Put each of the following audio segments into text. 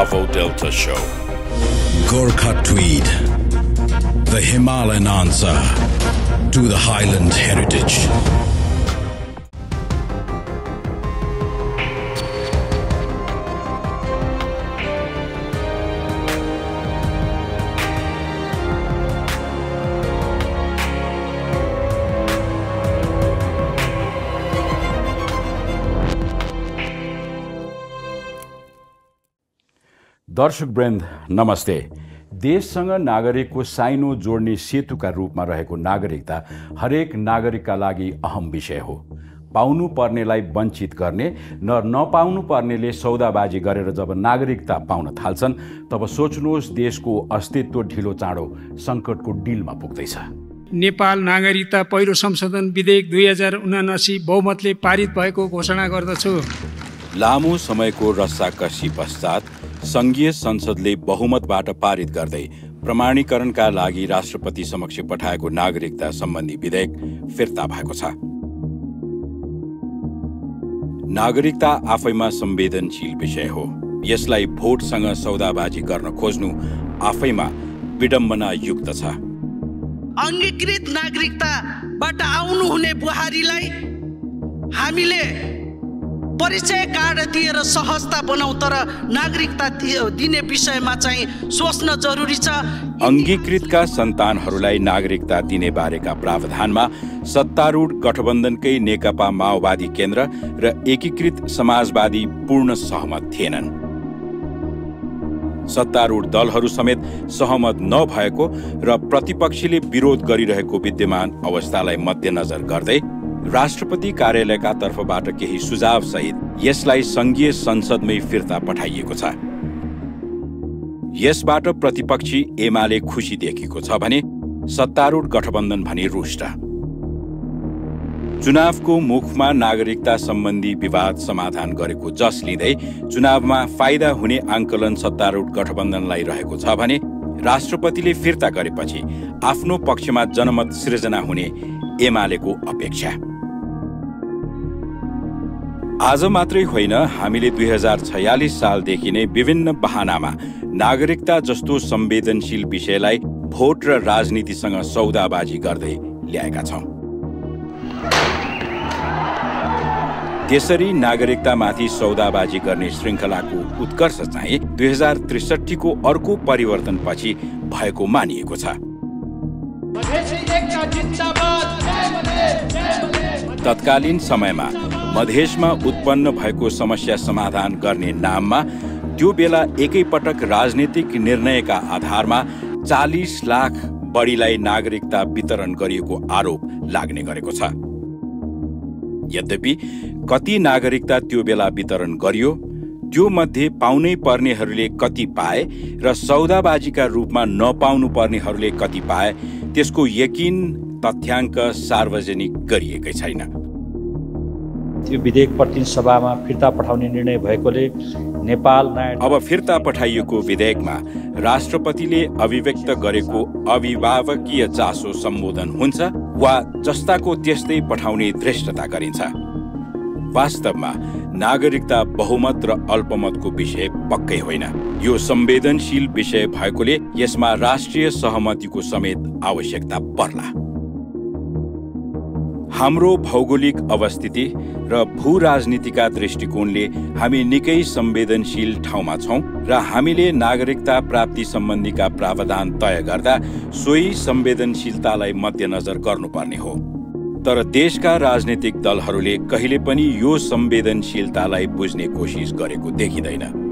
Bravo Delta Show. Gorkha Tweed, the Himalayan answer to the Highland heritage. दर्शक वृन्द नमस्ते। देशसँग नागरिकको साइनो जोड्ने सेतुका रूपमा रहेको नागरिकता हरेक नागरिकका लागि अहम विषय हो। पाउनु पर्नेलाई वञ्चित गर्ने न नपाउनु पर्नेले सौदाबाजी गरेर जब नागरिकता पाउन थाल्छन् तब सोच्नुहोस् देशको अस्तित्व ढिलो चाँडो सङ्कटको डिलमा पुग्दैछ। नेपाल नागरिकता पहिलो संशोधन विधेयक दुई हजार उनासी बहुमतले पारित भएको घोषणा गर्दछु। लामो समयको रस्साकसी पश्चात सङ्घीय संसदले बहुमतबाट पारित गर्दै प्रमाणीकरणका लागि राष्ट्रपति समक्ष पठाएको नागरिकता सम्बन्धी विधेयक फिर्ता भएको छ। नागरिकता आफैमा संवेदनशील विषय हो। यसलाई भोटसँग सौदाबाजी गर्न खोज्नु आफैमा विडम्बना युक्त छ। अङ्गीकृत नागरिकताबाट आउनुहुने बुहारीलाई हामीले परिचय कार्ड दिएर सहजता बनाऊ तर नागरिकता दिने विषयमा चाहिँ सोच्न जरुरी छ। अङ्गीकृतका सन्तानहरूलाई नागरिकता दिने बारेका प्रावधानमा सत्तारूढ गठबन्धनकै नेकपा माओवादी केन्द्र र एकीकृत समाजवादी पूर्ण सहमत थिएनन्। सत्तारूढ दलहरू समेत सहमत नभएको र प्रतिपक्षीले विरोध गरिरहेको विद्यमान अवस्थालाई मध्यनजर गर्दै राष्ट्रपति कार्यालयका तर्फबाट केही सुझाव सहित यसलाई सङ्घीय संसदमै फिर्ता पठाइएको छ। यसबाट प्रतिपक्षी एमाले खुसी देखिएको छ भने सत्तारूढ गठबन्धन भने रुष्ट। चुनावको मुखमा नागरिकता सम्बन्धी विवाद समाधान गरेको जस लिँदै चुनावमा फाइदा हुने आङ्कलन सत्तारूढ गठबन्धनलाई रहेको छ भने राष्ट्रपतिले फिर्ता गरेपछि आफ्नो पक्षमा जनमत सृजना हुने एमालेको अपेक्षा। आज मात्रै होइन हामीले दुई हजार छयालिस सालदेखि नै विभिन्न बहानामा नागरिकता जस्तो संवेदनशील विषयलाई भोट र राजनीतिसँग सौदाबाजी गर्दै ल्याएका छौँ। त्यसरी नागरिकतामाथि सौदाबाजी गर्ने श्रृङ्खलाको उत्कर्ष चाहिँ दुई हजार त्रिसठीको अर्को परिवर्तनपछि भएको मानिएको छ। तत्कालीन समयमा मधेसमा उत्पन्न भएको समस्या समाधान गर्ने नाममा त्यो बेला एकैपटक राजनीतिक निर्णयका आधारमा चालिस लाख बढीलाई नागरिकता वितरण गरिएको आरोप लाग्ने गरेको छ। यद्यपि कति नागरिकता त्यो बेला वितरण गरियो त्यो मध्ये पाउनै पर्नेहरूले कति पाए र सौदाबाजीका रूपमा नपाउनु पर्नेहरूले कति पाए त्यसको यकिन तथ्याङ्क सार्वजनिक गरिएकै छैन। त्यो विधेयक प्रतिनिधि सभामा फिर्ता पठाउने निर्णय भएकोले नेपाल अब फिर्ता पठाइएको विधेयकमा राष्ट्रपतिले अभिव्यक्त गरेको अभिभावकीय चासो सम्बोधन हुन्छ वा जस्ताको त्यस्तै पठाउने धृष्टता गरिन्छ। वास्तवमा नागरिकता बहुमत र अल्पमतको विषय पक्कै होइन। यो संवेदनशील विषय भएकोले यसमा राष्ट्रिय सहमतिको समेत आवश्यकता पर्ला। हाम्रो भौगोलिक अवस्थिति र भू राजनीतिका दृष्टिकोणले हामी निकै संवेदनशील ठाउँमा छौँ र हामीले नागरिकता प्राप्ति सम्बन्धीका प्रावधान तय गर्दा सोही संवेदनशीलतालाई मध्यनजर गर्नुपर्ने हो। तर देशका राजनीतिक दलहरूले कहिले पनि यो संवेदनशीलतालाई बुझ्ने कोसिस गरेको देखिँदैन।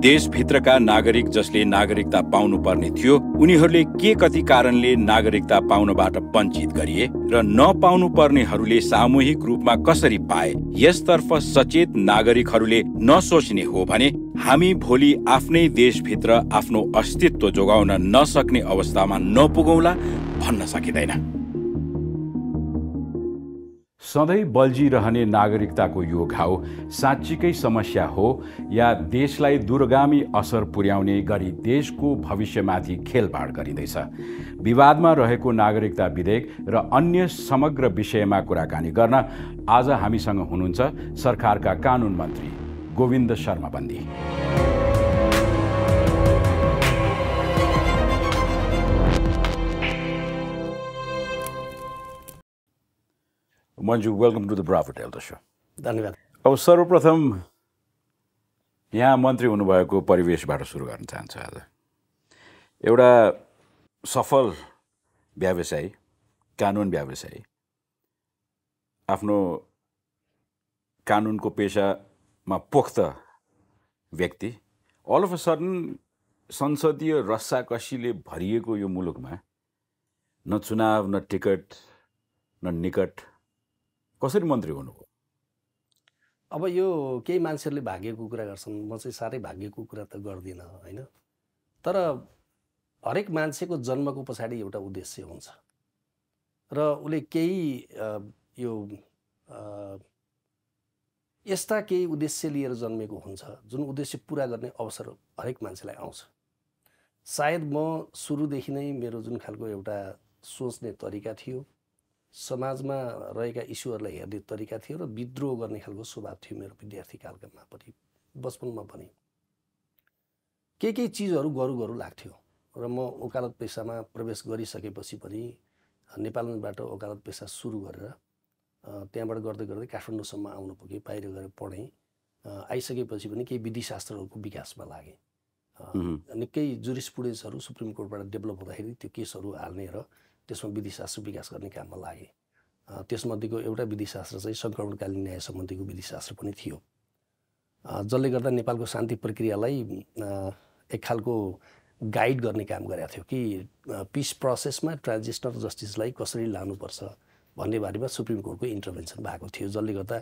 देशभित्रका नागरिक जसले नागरिकता पाउनुपर्ने थियो उनीहरूले के कति कारणले नागरिकता पाउनबाट वञ्चित गरिए र नपाउनु पर्नेहरूले सामूहिक रूपमा कसरी पाए यसतर्फ सचेत नागरिकहरूले नसोच्ने हो भने हामी भोलि आफ्नै देशभित्र आफ्नो अस्तित्व जोगाउन नसक्ने अवस्थामा नपुगौला भन्न सकिँदैन। सधैँ बल्झिरहने नागरिकताको यो घाउ साँच्चीकै समस्या हो या देशलाई दूरगामी असर पुर्याउने गरी देशको भविष्यमाथि खेलबाड गरिँदैछ। विवादमा रहेको नागरिकता विधेयक र अन्य समग्र विषयमा कुराकानी गर्न आज हामीसँग हुनुहुन्छ सरकारका कानुन मन्त्री गोविन्द शर्मा बन्दी। Manju welcome to the bravo tell the show धन्यवाद। अब सर्वप्रथम यहाँ मन्त्री हुनुभएको परिवेशबाट सुरु गर्न चाहन्छु आज। एउटा सफल व्यवसायी कानुन व्यवसायी आफ्नो कानुनको पेसामा पोख्त व्यक्ति अल अफ अ सडन संसदीय रस्साकसीले भरिएको यो मुलुकमा न चुनाव न टिकट न निकट कसरी मन्त्री हुनुभयो? अब यो केही मान्छेहरूले भाग्यको कुरा गर्छन्। म चाहिँ साह्रै भाग्यको कुरा त गर्दिनँ होइन? तर हरेक मान्छेको जन्मको पछाडि एउटा उद्देश्य हुन्छ। र उसले केही यो यस्ता केही उद्देश्य लिएर जन्मेको हुन्छ जुन उद्देश्य पुरा गर्ने अवसर हरेक मान्छेलाई आउँछ। सायद म सुरुदेखि नै मेरो जुन खालको एउटा सोच्ने तरिका थियो समाजमा रहेका इस्युहरूलाई हेर्ने तरिका थियो र विद्रोह गर्ने खालको स्वभाव थियो मेरो विद्यार्थी कालकामा पनि बचपनमा पनि। के केही चिजहरू गरौँ गरौँ लाग्थ्यो र म वकालत पेसामा प्रवेश गरिसकेपछि पनि नेपालबाट वकालत पेसा सुरु गरेर त्यहाँबाट गर्दै गर्दै काठमाडौँसम्म आउनु पुगेँ बाहिर गएर पढेँ। आइसकेपछि पनि केही विधिशास्त्रहरूको विकासमा लागेँ। निकै जुरिसपुडेन्सहरू सुप्रिम कोर्टबाट डेभलप हुँदाखेरि त्यो केसहरू हाल्ने र त्यसमा विधिशास्त्र विकास गर्ने काममा लागेँ। त्यसमध्येको एउटा विधिशास्त्र चाहिँ सङ्क्रमणकालीन न्याय सम्बन्धीको विधिशास्त्र पनि थियो। जसले गर्दा नेपालको शान्ति प्रक्रियालाई एक खालको गाइड गर्ने काम गरेको थियो कि पिस प्रोसेसमा ट्रान्जिसनल जस्टिसलाई कसरी लानुपर्छ भन्ने बारेमा सुप्रिम कोर्टको इन्टरभेन्सन भएको थियो। जसले गर्दा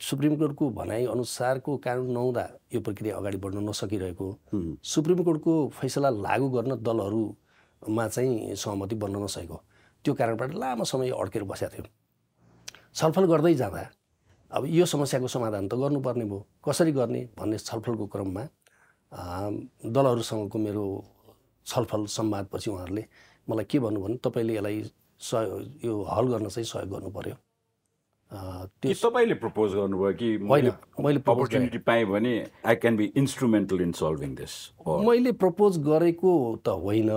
सुप्रिम कोर्टको भनाइअनुसारको कानुन नहुँदा यो प्रक्रिया अगाडि बढ्न नसकिरहेको। सुप्रिम कोर्टको फैसला लागू गर्न दलहरूमा चाहिँ सहमति बन्न नसकेको। त्यो कारणबाट लामो समय अड्केर बसेको थियो। छलफल गर्दै जाँदा अब यो समस्याको समाधान त गर्नुपर्ने भयो। कसरी गर्ने भन्ने छलफलको क्रममा दलहरूसँगको मेरो छलफल संवादपछि उहाँहरूले मलाई के भन्नु भने तपाईँले यसलाई सहयोग यो हल गर्न चाहिँ सहयोग गर्नु पर्यो त्यो तपाईँले प्रपोज गर्नुभयो कि होइन मैले अपर्च्युनिटी पाएँ भने I can be instrumental in solving this मैले प्रपोज गरेको त होइन।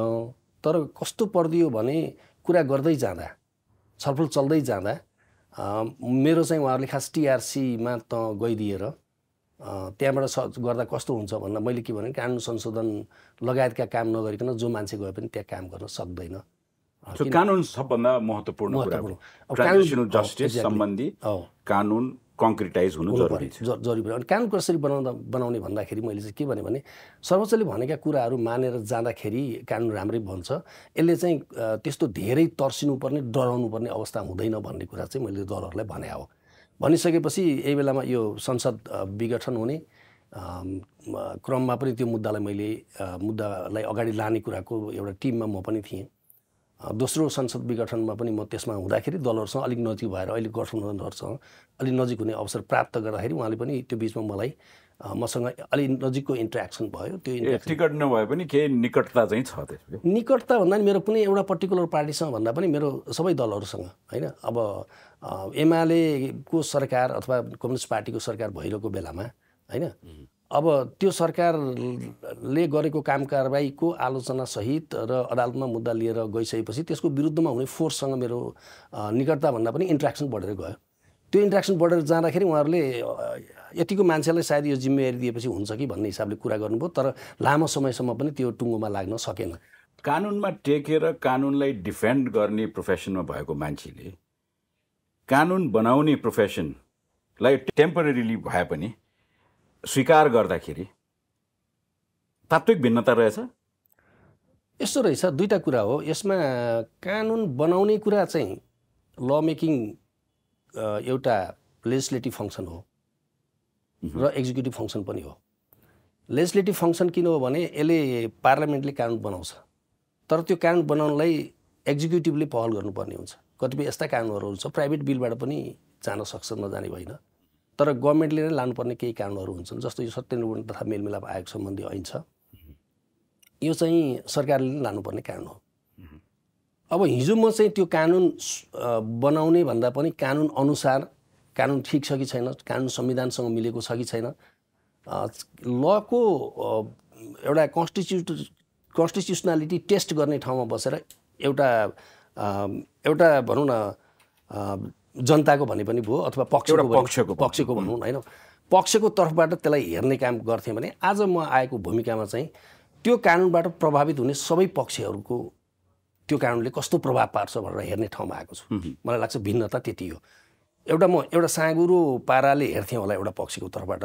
तर कस्तो परिदियो भने कुरा गर्दै जाँदा छलफल चल्दै जाँदा मेरो चाहिँ उहाँहरूले खास टिआरसीमा त गइदिएर त्यहाँबाट स गर्दा कस्तो हुन्छ भन्दा मैले के भने कानुन संशोधन लगायतका काम नगरिकन जो मान्छे गए पनि त्यहाँ काम गर्न सक्दैन कानुन सबभन्दा महत्त्वपूर्ण कानुन- जस्टिस exactly. सम्बन्धी औ। कानुन कङ्क्रिटाइज हुनु जरुरी जरुरी पर्यो अनि कानुन कसरी बनाउँदा बनाउने भन्दाखेरि मैले चाहिँ के भने भने सर्वोच्चले भनेका कुराहरू मानेर जाँदाखेरि कानुन राम्रै भन्छ यसले चाहिँ त्यस्तो धेरै तर्सिनु पर्ने डराउनु पर्ने अवस्था हुँदैन भन्ने कुरा चाहिँ मैले दलहरूलाई भने हो। भनिसकेपछि यही बेलामा यो संसद विघटन हुने क्रममा पनि त्यो मुद्दालाई मैले मुद्दालाई अगाडि लाने कुराको एउटा टिममा म पनि थिएँ। दोस्रो संसद विघटनमा पनि म त्यसमा हुँदाखेरि दलहरूसँग अलिक नजिक भएर अहिले गठबन्धनहरूसँग अलिक नजिक हुने अवसर प्राप्त गर्दाखेरि उहाँले पनि त्यो बिचमा मलाई मसँग अलिक नजिकको इन्ट्रेक्सन भयो। त्यो टिकट नभए पनि केही निकटता चाहिँ छ निकटता भन्दा नि मेरो कुनै एउटा पर्टिकुलर पार्टीसँग भन्दा पनि मेरो सबै दलहरूसँग होइन? अब एमालेको सरकार अथवा कम्युनिस्ट पार्टीको सरकार भइरहेको बेलामा होइन? अब त्यो सरकारले गरेको काम कारबाहीको आलोचनासहित र अदालतमा मुद्दा लिएर गइसकेपछि त्यसको विरुद्धमा हुने फोर्ससँग मेरो अ, निकटता भन्दा पनि इन्ट्रेक्सन बढेर गयो। त्यो इन्ट्रेक्सन बढेर जाँदाखेरि उहाँहरूले यतिको मान्छेलाई सायद यो जिम्मेवारी दिएपछि हुन्छ कि भन्ने हिसाबले कुरा गर्नुभयो तर लामो समयसम्म पनि त्यो टुङ्गोमा लाग्न सकेन। कानुनमा टेकेर कानुनलाई डिफेन्ड गर्ने प्रोफेसनमा भएको मान्छेले कानुन बनाउने प्रोफेसनलाई टेम्पररीली भए पनि स्वीकार गर्दाखेरि तात्विक भिन्नता रहेछ? यस्तो रहेछ दुईवटा कुरा हो। यसमा कानुन बनाउने कुरा चाहिँ ल मेकिङ एउटा लेजिस्लेटिभ फङ्सन हो र एक्जिक्युटिभ फङ्सन पनि हो। लेजिस्लेटिभ फङ्सन किन हो भने यसले पार्लियामेन्टले कानुन बनाउँछ। तर त्यो कानुन बनाउनलाई एक्जिक्युटिभले पहल गर्नुपर्ने हुन्छ। कतिपय यस्ता कानुनहरू छ प्राइभेट बिलबाट पनि जान सक्छ नजाने होइन तर गभर्मेन्टले नै लानुपर्ने केही कानुनहरू हुन्छन् जस्तो यो सत्यनिर्वहन तथा मेलमिलाप आयोग सम्बन्धी ऐन छ। यो चाहिँ सरकारले नै लानुपर्ने कानुन हो। अब हिजो म चाहिँ त्यो कानुन बनाउने भन्दा पनि कानुन अनुसार कानुन ठिक छ कि छैन कानुन संविधानसँग मिलेको छ कि छैन लको एउटा कन्स्टिट्युट कन्स्टिट्युसनालिटी टेस्ट गर्ने ठाउँमा बसेर एउटा एउटा भनौँ न जनताको भने पनि भयो अथवा पक्षको पक्षको। पक्षको भनौँ होइन? पक्षको तर्फबाट त्यसलाई हेर्ने काम गर्थेँ भने आज म आएको भूमिकामा चाहिँ त्यो कानुनबाट प्रभावित हुने सबै पक्षहरूको त्यो कानुनले कस्तो प्रभाव पार्छ भनेर हेर्ने ठाउँमा आएको छु। मलाई लाग्छ भिन्नता त्यति हो। एउटा म एउटा साँगुरो पाराले हेर्थेँ होला एउटा पक्षको तर्फबाट।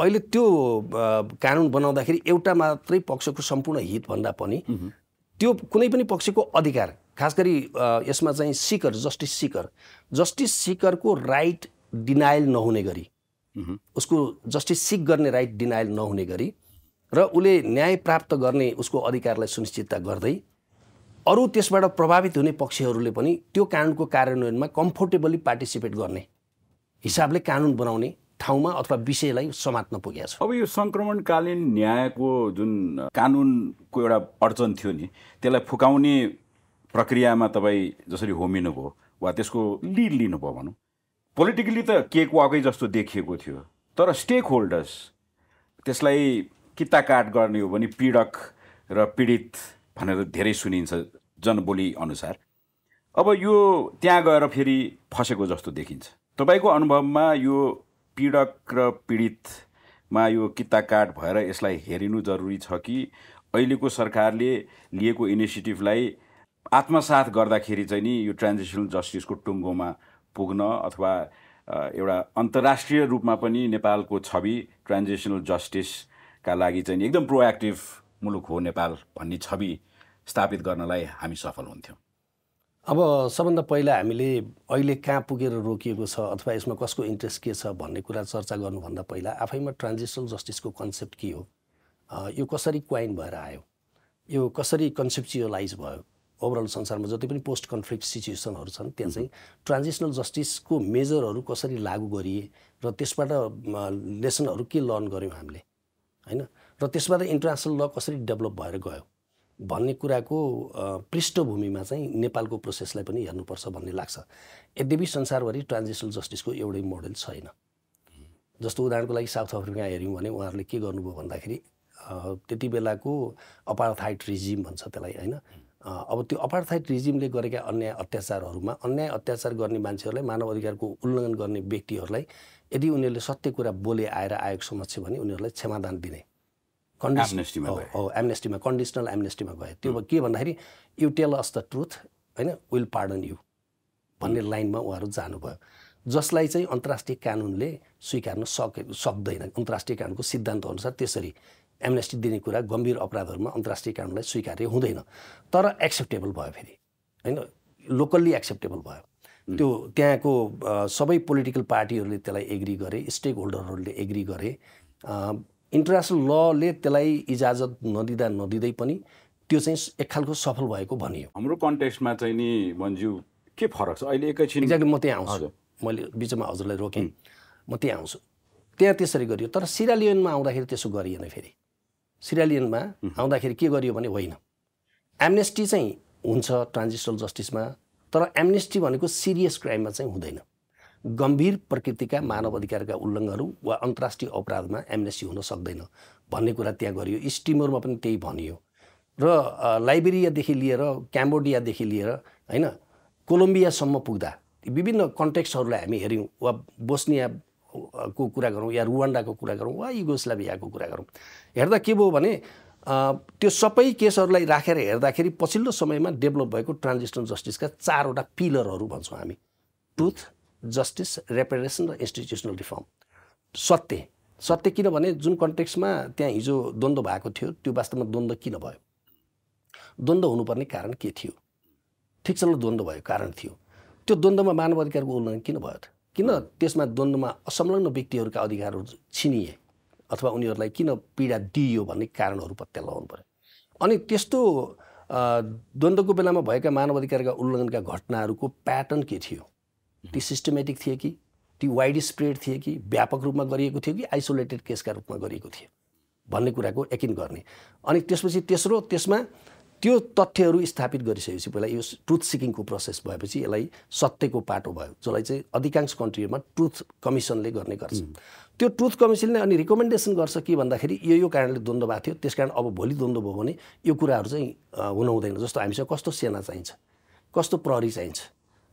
अहिले त्यो कानुन बनाउँदाखेरि एउटा मात्रै पक्षको सम्पूर्ण हितभन्दा पनि त्यो कुनै पनि पक्षको अधिकार खास गरी यसमा चाहिँ सिकर जस्टिस सिकर। जस्टिस सिकरको राइट डिनायल नहुने गरी उसको जस्टिस सिक गर्ने राइट डिनायल नहुने गरी र उसले न्याय प्राप्त गर्ने उसको अधिकारलाई सुनिश्चितता गर्दै अरू त्यसबाट प्रभावित हुने पक्षहरूले पनि त्यो कानुनको कार्यान्वयनमा कम्फोर्टेबली पार्टिसिपेट गर्ने हिसाबले कानुन बनाउने ठाउँमा अथवा विषयलाई समात्न पुगेको छ। अब यो सङ्क्रमणकालीन न्यायको जुन कानुनको एउटा अडचन थियो नि त्यसलाई फुकाउने प्रक्रियामा तपाईँ जसरी होमिनुभयो वा त्यसको लिड लिनुभयो भनौँ। पोलिटिकली त केक वाकै जस्तो देखिएको थियो तर स्टेक होल्डर्स त्यसलाई किताकाट गर्ने हो भने पीडक र पीडित भनेर धेरै सुनिन्छ जनबोली अनुसार। अब यो त्यहाँ गएर फेरि फसेको जस्तो देखिन्छ। तपाईँको अनुभवमा यो पीडक र पीडितमा यो किताकाट भएर यसलाई हेरिनु जरुरी छ कि अहिलेको सरकारले लिएको इनिसिएटिभलाई आत्मसात गर्दाखेरि चाहिँ नि यो ट्रान्जिसनल जस्टिसको टुङ्गोमा पुग्न अथवा एउटा अन्तर्राष्ट्रिय रूपमा पनि नेपालको छवि ट्रान्जिसनल जस्टिसका लागि चाहिँ एकदम प्रोएक्टिभ मुलुक हो नेपाल भन्ने छवि स्थापित गर्नलाई हामी सफल हुन्थ्यौँ। अब सबभन्दा पहिला हामीले अहिले कहाँ पुगेर रोकिएको छ अथवा यसमा कसको इन्ट्रेस्ट के छ भन्ने कुरा चर्चा गर्नुभन्दा पहिला आफैमा ट्रान्जिसनल जस्टिसको कन्सेप्ट के हो? यो कसरी क्वाइन भएर आयो? यो कसरी कन्सेप्चुअलाइज भयो? ओभरअल संसारमा जति पनि पोस्ट कन्फ्लिक्ट सिचुएसनहरू छन् त्यहाँ चाहिँ ट्रान्जिसनल जस्टिसको मेजरहरू कसरी लागू गरिए र त्यसबाट लेसनहरू के लर्न गऱ्यौँ हामीले होइन? र त्यसबाट इन्टरनेसनल ल कसरी डेभलप भएर गयो भन्ने कुराको पृष्ठभूमिमा चाहिँ नेपालको प्रोसेसलाई पनि हेर्नुपर्छ भन्ने लाग्छ। यद्यपि संसारभरि ट्रान्जिसनल जस्टिसको एउटै मोडल छैन। जस्तो उदाहरणको लागि साउथ अफ्रिका हेऱ्यौँ भने उहाँहरूले के गर्नुभयो भन्दाखेरि त्यति बेलाको अपार्थाइट रिजिम भन्छ त्यसलाई होइन? अब त्यो अपार्थाइट रिजिमले गरेका अन्याय अत्याचारहरूमा अन्याय अत्याचार गर्ने मान्छेहरूलाई मानव अधिकारको उल्लङ्घन गर्ने व्यक्तिहरूलाई यदि उनीहरूले सत्य कुरा बोले आएर आयोग समक्ष भने उनीहरूलाई क्षमादान दिने। गए। हो एमनेस्टीमा कन्डिसनल एमनेस्टीमा गए। त्यो के भन्दाखेरि you tell us the truth होइन विल पार्डन यु भन्ने लाइनमा उहाँहरू जानुभयो। जसलाई चाहिँ अन्तर्राष्ट्रिय कानुनले स्वीकार्न सके सक्दैन। अन्तर्राष्ट्रिय कानुनको सिद्धान्त अनुसार त्यसरी एमनेस्टी दिने कुरा गम्भीर अपराधहरूमा अन्तर्राष्ट्रिय कानुनलाई स्वीकार्य हुँदैन। तर एक्सेप्टेबल भयो फेरि होइन? लोकल्ली एक्सेप्टेबल भयो। त्यो त्यहाँको सबै पोलिटिकल पार्टीहरूले त्यसलाई एग्री गरे स्टेक होल्डरहरूले एग्री गरे इन्टरनेसनल लले त्यसलाई इजाजत नदिँदा नदिँदै पनि त्यो चाहिँ एक खालको सफल भएको भनियो। हाम्रो कन्टेक्स्टमा चाहिँ नि मन्जु के फरक छ? अहिले एकैछिन एक्ज्याक्टली म त्यहाँ आउँछु। मैले बिचमा हजुरलाई रोकेँ। म त्यहाँ आउँछु। त्यहाँ त्यसरी गरियो। तर सिरालियनमा आउँदाखेरि त्यसो गरिएन फेरि। सिरालियनमा आउँदाखेरि के गरियो भने होइन। एमनेस्टी चाहिँ हुन्छ ट्रान्जिसनल जस्टिसमा तर एमनेस्टी भनेको सिरियस क्राइममा चाहिँ हुँदैन। गम्भीर प्रकृतिका मानव अधिकारका उल्लङ्घनहरू वा अन्तर्राष्ट्रिय अपराधमा एमनेस्टी हुन सक्दैन भन्ने कुरा त्यहाँ गरियो। इस्ट टिमोरमा पनि त्यही भनियो। र लाइबेरियादेखि लिएर क्याम्बोडियादेखि लिएर होइन कोलम्बियासम्म पुग्दा विभिन्न कन्टेक्स्टहरूलाई हामी हेऱ्यौँ वा बोस्निया को कुरा गरौँ या रुवान्डाको कुरा गरौँ वा युगोस्लाभियाको कुरा गरौँ। हेर्दा के भयो भने त्यो सबै केसहरूलाई राखेर हेर्दाखेरि पछिल्लो समयमा डेभलप भएको ट्रान्जिसनल जस्टिसका चारवटा पिलरहरू भन्छौँ हामी। ट्रुथ जस्टिस रेपरेसन र इन्स्टिट्युसनल रिफर्म। सत्य। सत्य किनभने जुन कन्टेक्स्टमा त्यहाँ हिजो द्वन्द्व भएको थियो त्यो वास्तवमा द्वन्द्व किन भयो? द्वन्द्व हुनुपर्ने कारण के थियो? ठिक छ द्वन्द्व भयो कारण थियो। त्यो द्वन्द्वमा मानव अधिकारको उल्लङ्घन किन भयो त? किन त्यसमा द्वन्द्वमा असंलग्न व्यक्तिहरूका अधिकारहरू छिनिए? अथवा उनीहरूलाई किन पीडा दिइयो भन्ने कारणहरू पत्ता लगाउनु पऱ्यो? अनि त्यस्तो द्वन्द्वको बेलामा भएका मानव अधिकारका उल्लङ्घनका घटनाहरूको प्याटर्न के थियो? ती सिस्टमेटिक थिए कि? ती वाइड स्प्रेड थिए कि? व्यापक रूपमा गरिएको थियो कि? आइसोलेटेड केसका रूपमा गरिएको थियो? भन्ने कुराको यकिन गर्ने। अनि त्यसपछि तेस्रो त्यसमा त्यो तथ्यहरू स्थापित गरिसकेपछि पहिला यो ट्रुथ सिकिङको प्रोसेस भएपछि यसलाई सत्यको पाटो भयो जसलाई चाहिँ अधिकांश कन्ट्रीहरूमा ट्रुथ कमिसनले गर्ने गर्छ। त्यो ट्रुथ कमिसनले अनि रिकमेन्डेसन गर्छ के भन्दाखेरि यो यो कारणले द्वन्द्व भएको थियो त्यस कारण अब भोलि द्वन्द्व भयो भने यो कुराहरू चाहिँ हुन हुँदैन जस्तो हामीसँग कस्तो सेना चाहिन्छ कस्तो प्रहरी चाहिन्छ।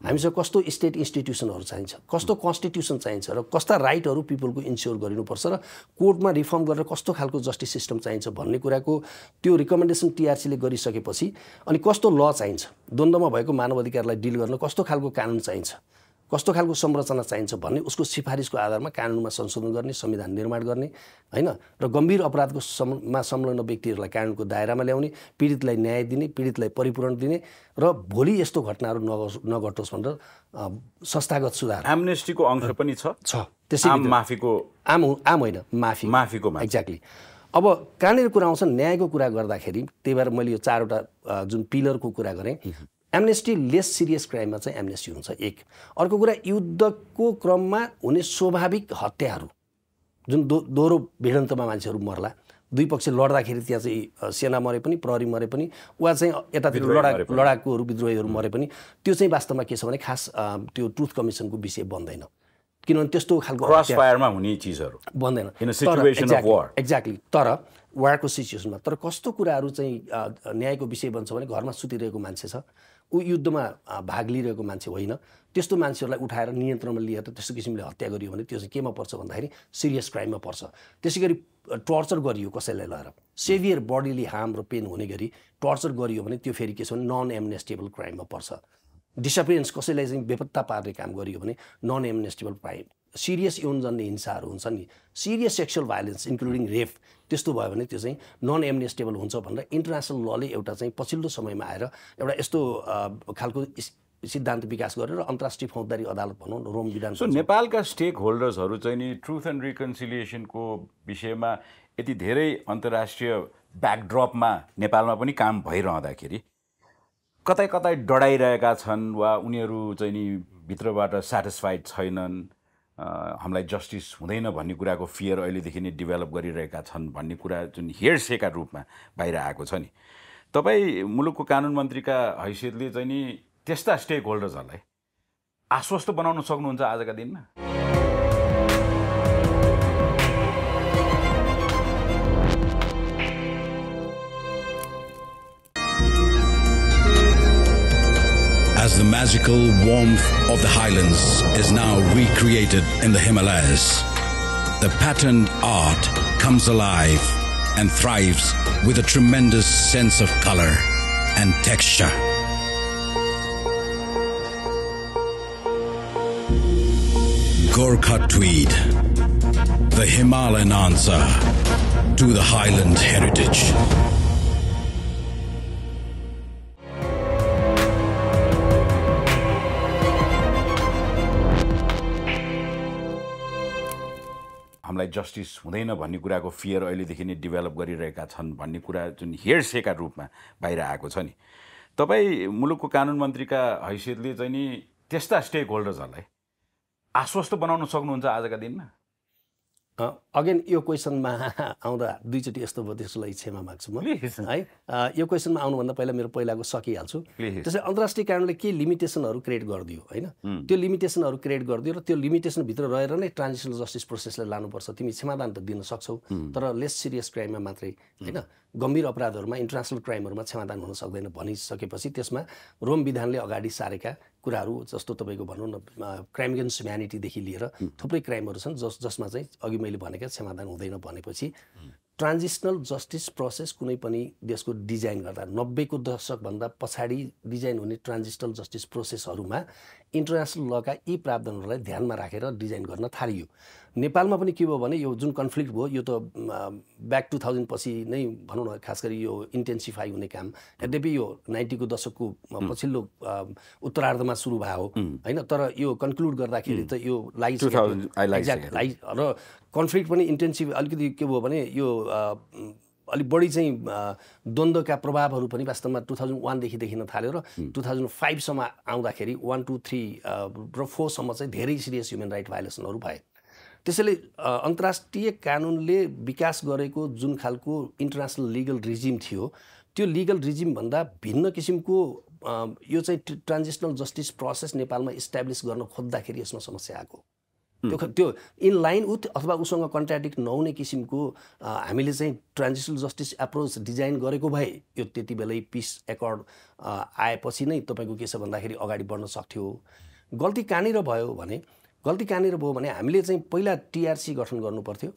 हामीसँग कस्तो स्टेट इन्स्टिट्युसनहरू चाहिन्छ कस्तो कन्स्टिट्युसन चाहिन्छ र कस्ता राइटहरू पिपलको इन्स्योर गरिनुपर्छ र कोर्टमा रिफर्म गरेर कस्तो खालको जस्टिस सिस्टम चाहिन्छ भन्ने कुराको त्यो रिकमेन्डेसन टिआरसीले गरिसकेपछि अनि कस्तो ल चाहिन्छ द्वन्द्वमा भएको मानव अधिकारलाई डिल गर्न कस्तो खालको कानुन चाहिन्छ कस्तो खालको संरचना चाहिन्छ भन्ने उसको सिफारिसको आधारमा कानुनमा संशोधन गर्ने संविधान निर्माण गर्ने होइन? र गम्भीर अपराधको सम- मा संलग्न व्यक्तिहरूलाई कानुनको दायरामा ल्याउने पीडितलाई न्याय दिने पीडितलाई परिपूरण दिने र भोलि यस्तो घटनाहरू नगोस् नघटोस् भनेर संस्थागत सुधार। एमनेस्टीको अंश पनि छ। छ। त्यसै आम माफीको आम आम होइन माफी। माफीको माफी। एक्ज्याक्टली अब कहाँनिर कुरा आउँछ न्यायको कुरा गर्दाखेरि त्यही भएर मैले यो चारवटा जुन पिलरको कुरा गरेँ एमनेस्टी लेस सिरियस क्राइममा चाहिँ एमनेस्टी हुन्छ एक। अर्को कुरा युद्धको क्रममा हुने स्वाभाविक हत्याहरू जुन दो दोहोरो भिडन्तमा मान्छेहरू मर्ला। दुई पक्ष लड्दाखेरि त्यहाँ चाहिँ सेना मरे पनि प्रहरी मरे पनि वा चाहिँ यतातिर लडा। लडाकुहरू विद्रोहीहरू मरे पनि। त्यो चाहिँ वास्तवमा के छ भने खास त्यो ट्रुथ कमिसनको विषय बन्दैन। किनभने त्यस्तो खालको हुने चिजहरू। बन्दैन. एक्ज्याक्टली तर वारको सिचुएसनमा तर कस्तो कुराहरू चाहिँ न्यायको विषय बन्छ भने घरमा सुतिरहेको मान्छे छ। ऊ युद्धमा भाग लिइरहेको मान्छे होइन। त्यस्तो मान्छेहरूलाई उठाएर नियन्त्रणमा लिएर त्यस्तो किसिमले हत्या गरियो भने त्यो चाहिँ केमा पर्छ भन्दाखेरि सिरियस क्राइममा पर्छ। त्यसै गरी टर्चर गरियो कसैलाई लगाएर। सेभियर बडीली हार्म र पेन हुने गरी टर्चर गरियो भने त्यो फेरि के छ भने नन एमनेस्टेबल क्राइममा पर्छ। डिसपिरेन्स कसैलाई चाहिँ बेपत्ता पार्ने काम गरियो भने नन एमनेस्टेबल क्राइम। सिरियस यौनजन्य हिंसाहरू हुन्छ नि serious sexual violence including rape त्यस्तो भयो भने त्यो चाहिँ नन एमनेस्टेबल हुन्छ भनेर इन्टरनेसनल लले एउटा चाहिँ पछिल्लो समयमा आएर एउटा यस्तो खालको सिद्धान्त विकास गरेर अन्तर्राष्ट्रिय फौजदारी अदालत भनौँ न रोम विधान सो नेपालका स्टेक होल्डर्सहरू चाहिँ नि ट्रुथ एन्ड रिकन्सिलिएसनको विषयमा यति धेरै अन्तर्राष्ट्रिय ब्याकड्रपमा नेपालमा पनि काम भइरहँदाखेरि कतै कतै डढाइरहेका छन् वा उनीहरू चाहिँ नि भित्रबाट सेटिस्फाइड छैनन्। हामीलाई जस्टिस हुँदैन भन्ने कुराको फियर अहिलेदेखि नै डेभलप गरिरहेका छन् भन्ने कुरा जुन हेर्सेका रूपमा बाहिर आएको छ नि। तपाईँ मुलुकको कानुन मन्त्रीका हैसियतले चाहिँ नि त्यस्ता स्टेक होल्डर्सहरूलाई आश्वस्त बनाउन सक्नुहुन्छ आजका दिनमा? The magical warmth of the highlands is now recreated in the Himalayas, the patterned art comes alive and thrives with a tremendous sense of color and texture. Gorkha Tweed, the Himalayan answer to the Highland heritage. Justice हुँदैन भन्ने कुराको fear अहिलेदेखि नै develop गरिरहेका छन् भन्ने कुरा जुन हेर्सेका रूपमा बाहिर आएको छ नि। तपाईँ मुलुकको कानुन मन्त्रीका हैसियतले चाहिँ नि त्यस्ता स्टेक होल्डर्सहरूलाई आश्वस्त बनाउन सक्नुहुन्छ आजका दिनमा? अगेन यो क्वेसनमा आउँदा दुईचोटि यस्तो भयो त्यसको लागि क्षमा माग्छु म. है यो क्वेसनमा आउनुभन्दा पहिला मेरो पहिलाको सकिहाल्छु. त्यसै अन्तर्राष्ट्रिय कारणले के लिमिटेसनहरू क्रिएट गरिदियो होइन? त्यो लिमिटेसनहरू क्रिएट गरिदियो र त्यो लिमिटेसनभित्र रहेर नै ट्रान्जिसनल जस्टिस प्रोसेसलाई लानुपर्छ। तिमी क्षमादान त दिन सक्छौ तर लेस सिरियस क्राइममा मात्रै होइन? गम्भीर अपराधहरूमा इन्टरनेसनल क्राइमहरूमा क्षमादान हुन सक्दैन भनिसकेपछि त्यसमा रोम विधानले अगाडि सारेका कुराहरू जस्तो तपाईँको भनौँ न क्राइम एगेन्स्ट ह्युम्यानिटीदेखि लिएर थुप्रै क्राइमहरू छन् जस जसमा चाहिँ अघि मैले भनेका क्षमादान हुँदैन भनेपछि ट्रान्जिसनल जस्टिस प्रोसेस कुनै पनि देशको डिजाइन गर्दा नब्बेको दशकभन्दा पछाडि डिजाइन हुने ट्रान्जिसनल जस्टिस प्रोसेसहरूमा इन्टरनेसनल लका यी प्रावधानहरूलाई ध्यानमा राखेर डिजाइन गर्न थालियो। नेपालमा पनि के भयो भने यो जुन कन्फ्लिक्ट भयो यो त ब्याक टु थाउजन्ड पछि नै भनौँ न खास गरी यो इन्टेन्सिफाई हुने काम। यद्यपि यो नाइन्टीको दशकको पछिल्लो उत्तरार्धमा सुरु भयो होइन? तर यो कन्क्लुड गर्दाखेरि त यो 2000 आई लागिसकेको Exact, लाइ र कन्फ्लिक्ट पनि इन्टेन्सिभ अलिकति के भयो भने यो अलिक बढी चाहिँ द्वन्द्वका प्रभावहरू पनि वास्तवमा टु थाउजन्ड वानदेखि देखिन थाल्यो र टु थाउजन्ड फाइभसम्म आउँदाखेरि वान टू थ्री र फोरसम्म चाहिँ धेरै सिरियस ह्युमन राइट भाइलेसनहरू भए। त्यसैले अन्तर्राष्ट्रिय कानुनले विकास गरेको जुन खालको इन्टरनेसनल लिगल रिजिम थियो त्यो लिगल रिजिमभन्दा भिन्न किसिमको यो चाहिँ ट्र- ट्रान्जिसनल जस्टिस प्रोसेस नेपालमा इस्टाब्लिस गर्न खोज्दाखेरि यसमा समस्या आएको। त्यो त्यो इन लाइन विथ अथवा उसँग कन्ट्राडिक्ट नहुने किसिमको हामीले चाहिँ ट्रान्जिसनल जस्टिस एप्रोच डिजाइन गरेको भए यो त्यति बेलै पिस एकर्ड आएपछि नै तपाईँको के छ भन्दाखेरि अगाडि बढ्न सक्थ्यो। गल्ती कहाँनिर भयो भने गल्ती कहाँनिर भयो भने हामीले चाहिँ पहिला टिआरसी गठन गर्नु पर्थ्यो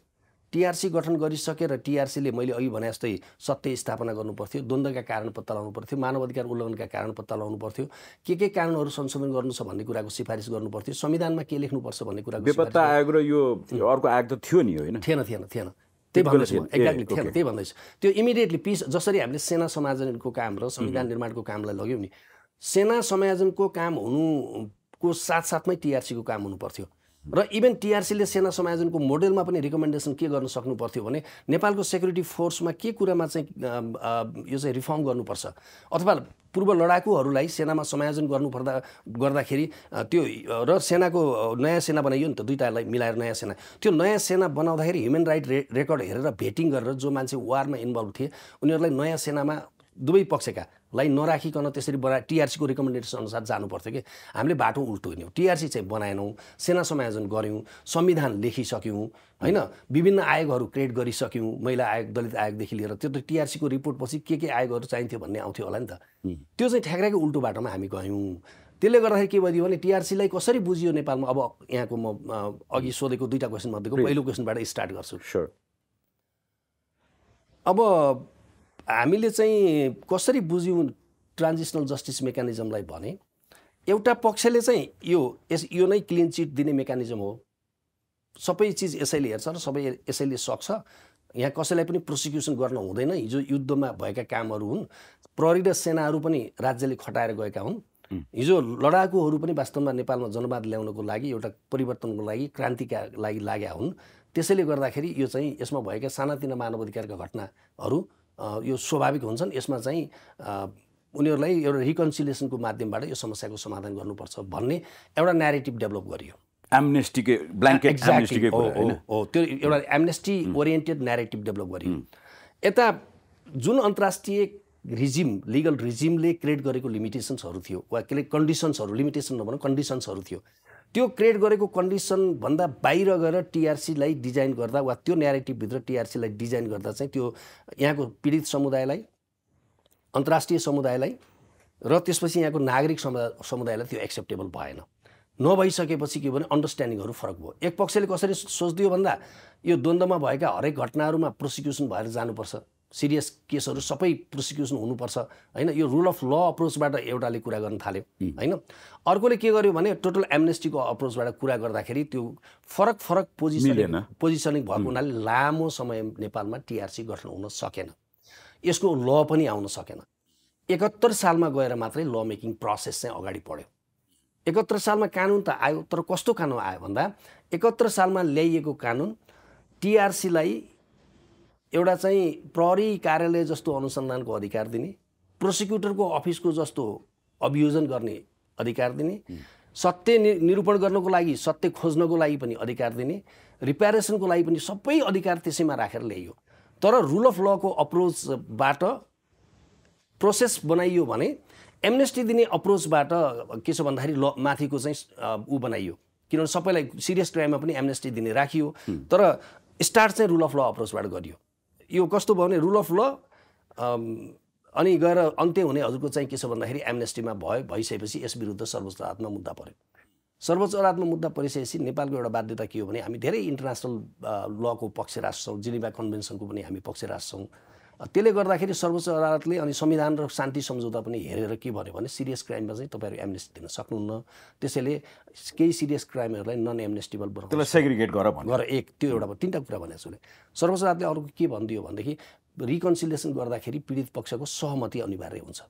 टिआरसी गठन गरिसकेर टिआरसीले मैले अघि भने जस्तै सत्य स्थापना गर्नु पर्थ्यो द्वन्द्वका कारण पत्ता लगाउनु पर्थ्यो मानव अधिकार उल्लङ्घनका कारण पत्ता लगाउनु पर्थ्यो के के कारणहरू संशोधन गर्नु छ भन्ने कुराको सिफारिस गर्नु पर्थ्यो संविधानमा के लेख्नुपर्छ भन्ने कुराको बेपत्ता आयोग र यो अर्को आयोग त थियो नि होइन? थिएन थिएन थिएन। त्यही भन्दैछु एक्ज्याक्टली थिएन। त्यही भन्दैछु। त्यो इमिडिएटली पिस जसरी हामीले सेना समायोजनको काम र संविधान निर्माणको कामलाई लग्यौँ नि सेना समायोजनको काम हुनुको साथसाथमै टिआरसीको काम हुनु पर्थ्यो र इभन टिआरसीले सेना समायोजनको मोडेलमा पनि रिकमेन्डेसन के गर्न सक्नु पर्थ्यो भने नेपालको सेक्युरिटी फोर्समा के कुरामा चाहिँ यो चाहिँ रिफर्म गर्नुपर्छ? अथवा पूर्व लडाकुहरूलाई सेनामा समायोजन गर्नुपर्दा गर्दाखेरि त्यो र सेनाको नयाँ सेना बनाइयो नि त दुइटालाई मिलाएर नयाँ सेना। त्यो नयाँ सेना बनाउँदाखेरि ह्युमन राइट रे रेकर्ड हेरेर भेटिङ गरेर जो मान्छे वारमा इन्भल्भ थिए उनीहरूलाई नयाँ सेनामा दुवै पक्षकालाई नराखिकन त्यसरी बना टिआरसीको रिकमेन्डेसन अनुसार जानु पर्थ्यो कि हामीले बाटो उल्टो हिँड्यौँ। टिआरसी चाहिँ बनाएनौँ सेना समायोजन गऱ्यौँ संविधान लेखिसक्यौँ होइन? विभिन्न आयोगहरू क्रिएट गरिसक्यौँ महिला आयोग दलित आयोगदेखि लिएर। त्यो त टिआरसीको रिपोर्टपछि के के आयोगहरू चाहिन्थ्यो भन्ने आउँथ्यो होला नि त। त्यो चाहिँ ठ्याक्राकै उल्टो बाटोमा हामी गयौँ। त्यसले गर्दाखेरि के भइदियो भने टिआरसीलाई कसरी बुझियो नेपालमा? अब यहाँको म अघि सोधेको दुईवटा क्वेसन मध्येको पहिलो क्वेसनबाट स्टार्ट गर्छु। अब हामीले चाहिँ कसरी बुझ्यौँ ट्रान्जिसनल जस्टिस मेकानिजमलाई भने एउटा पक्षले चाहिँ यो यस यो नै क्लिन चिट दिने मेकानिजम हो। सबै चिज यसैले हेर्छ र सबै यसैले सक्छ। यहाँ कसैलाई पनि प्रोसिक्युसन गर्न हुँदैन। हिजो युद्धमा भएका कामहरू हुन्। प्रहरी र सेनाहरू पनि राज्यले खटाएर गएका हुन्। हिजो लडाकुहरू पनि वास्तवमा नेपालमा जनवाद ल्याउनको लागि एउटा परिवर्तनको लागि क्रान्तिका लागि लागेका हुन्। त्यसैले गर्दाखेरि यो चाहिँ यसमा भएका सानातिना मानव अधिकारका घटनाहरू यो स्वाभाविक हुन्छन्। यसमा चाहिँ उनीहरूलाई एउटा रिकन्सिलिएसनको माध्यमबाट यो समस्याको समाधान गर्नुपर्छ भन्ने एउटा न्यारेटिभ डेभलप गरियो। एमनेस्टीकै ब्ल्याङ्केट हो त्यो एउटा एमनेस्टी ओरिएन्टेड न्यारेटिभ डेभलप गरियो। यता जुन अन्तर्राष्ट्रिय रिजिम लिगल रिजिमले क्रिएट गरेको लिमिटेसन्सहरू थियो वा के अरे कन्डिसन्सहरू लिमिटेसन नभनौँ कन्डिसन्सहरू थियो त्यो क्रिएट गरेको कन्डिसनभन्दा बाहिर गएर टिआरसीलाई डिजाइन गर्दा वा त्यो न्यारेटिभभित्र टिआरसीलाई डिजाइन गर्दा चाहिँ त्यो यहाँको पीडित समुदायलाई अन्तर्राष्ट्रिय समुदायलाई र त्यसपछि यहाँको नागरिक समुदाय समुदायलाई त्यो एक्सेप्टेबल भएन। नभइसकेपछि के भने अन्डरस्ट्यान्डिङहरू फरक भयो। एक पक्षले कसरी सोच्दियो भन्दा यो द्वन्द्वमा भएका हरेक घटनाहरूमा प्रोसिक्युसन भएर जानुपर्छ। सिरियस केसहरू सबै प्रोसिक्युसन हुनुपर्छ। होइन यो रुल अफ ल अप्रोचबाट एउटाले कुरा गर्न थाल्यो। होइन अर्कोले के गर्यो भने टोटल एमनेस्टीको अप्रोचबाट कुरा गर्दाखेरि त्यो फरक फरक पोजिसनिङ मिलेन। पोजिसनिङ भएको हुनाले लामो समय नेपालमा टिआरसी गठन हुन सकेन। यसको ल पनि आउन सकेन। एकहत्तर सालमा गएर मात्रै ल मेकिङ प्रोसेस चाहिँ अगाडि बढ्यो। एकहत्तर सालमा कानुन त आयो तर कस्तो कानुन आयो भन्दा एकहत्तर सालमा ल्याइएको कानुन टिआरसीलाई एउटा चाहिँ प्रहरी कार्यालय जस्तो अनुसन्धानको अधिकार दिने प्रोसिक्युटरको अफिसको जस्तो अभियोजन गर्ने अधिकार दिने सत्य नि निरूपण गर्नको लागि सत्य खोज्नको लागि पनि अधिकार दिने रिपेरेसनको लागि पनि सबै अधिकार त्यसैमा राखेर ल्याइयो। तर रुल अफ लको अप्रोचबाट प्रोसेस बनाइयो भने एमनेस्टी दिने अप्रोचबाट के छ भन्दाखेरि ल माथिको चाहिँ ऊ बनाइयो। किनभने सबैलाई सिरियस क्राइममा पनि एमनेस्टी दिने राखियो। तर स्टार्ट चाहिँ रुल अफ ल अप्रोचबाट गरियो। यो कस्तो भयो भने रुल अफ ल अनि गएर अन्त्य हुने हजुरको चाहिँ के छ भन्दाखेरि एमनेस्टीमा भयो भइसकेपछि यस विरुद्ध सर्वोच्च अदालतमा मुद्दा पऱ्यो सर्वोच्च अदालतमा मुद्दा परिसकेपछि नेपालको एउटा बाध्यता के हो भने हामी धेरै इन्टरनेसनल लको पक्ष राष्ट्र छौँ जिनिभा कन्भेन्सनको पनि हामी पक्ष राष्ट्र छौँ। अ, त्यसले गर्दाखेरि सर्वोच्च अदालतले अनि संविधान र शान्ति सम्झौता पनि हेरेर के भन्यो भने सिरियस क्राइममा चाहिँ तपाईँहरू एमनेस्टी दिन सक्नुहुन्न। त्यसैले केही सिरियस क्राइमहरूलाई नन एमनेस्टेबल बनाउनु त्यसलाई सेग्रिगेट गर गर एक त्यो एउटा तिनवटा कुरा भनेको छु सर्वोच्च अदालतले अर्को के भनिदियो भनेदेखि रिकन्सिलिएसन गर्दाखेरि पीडित पक्षको सहमति अनिवार्य हुन्छ।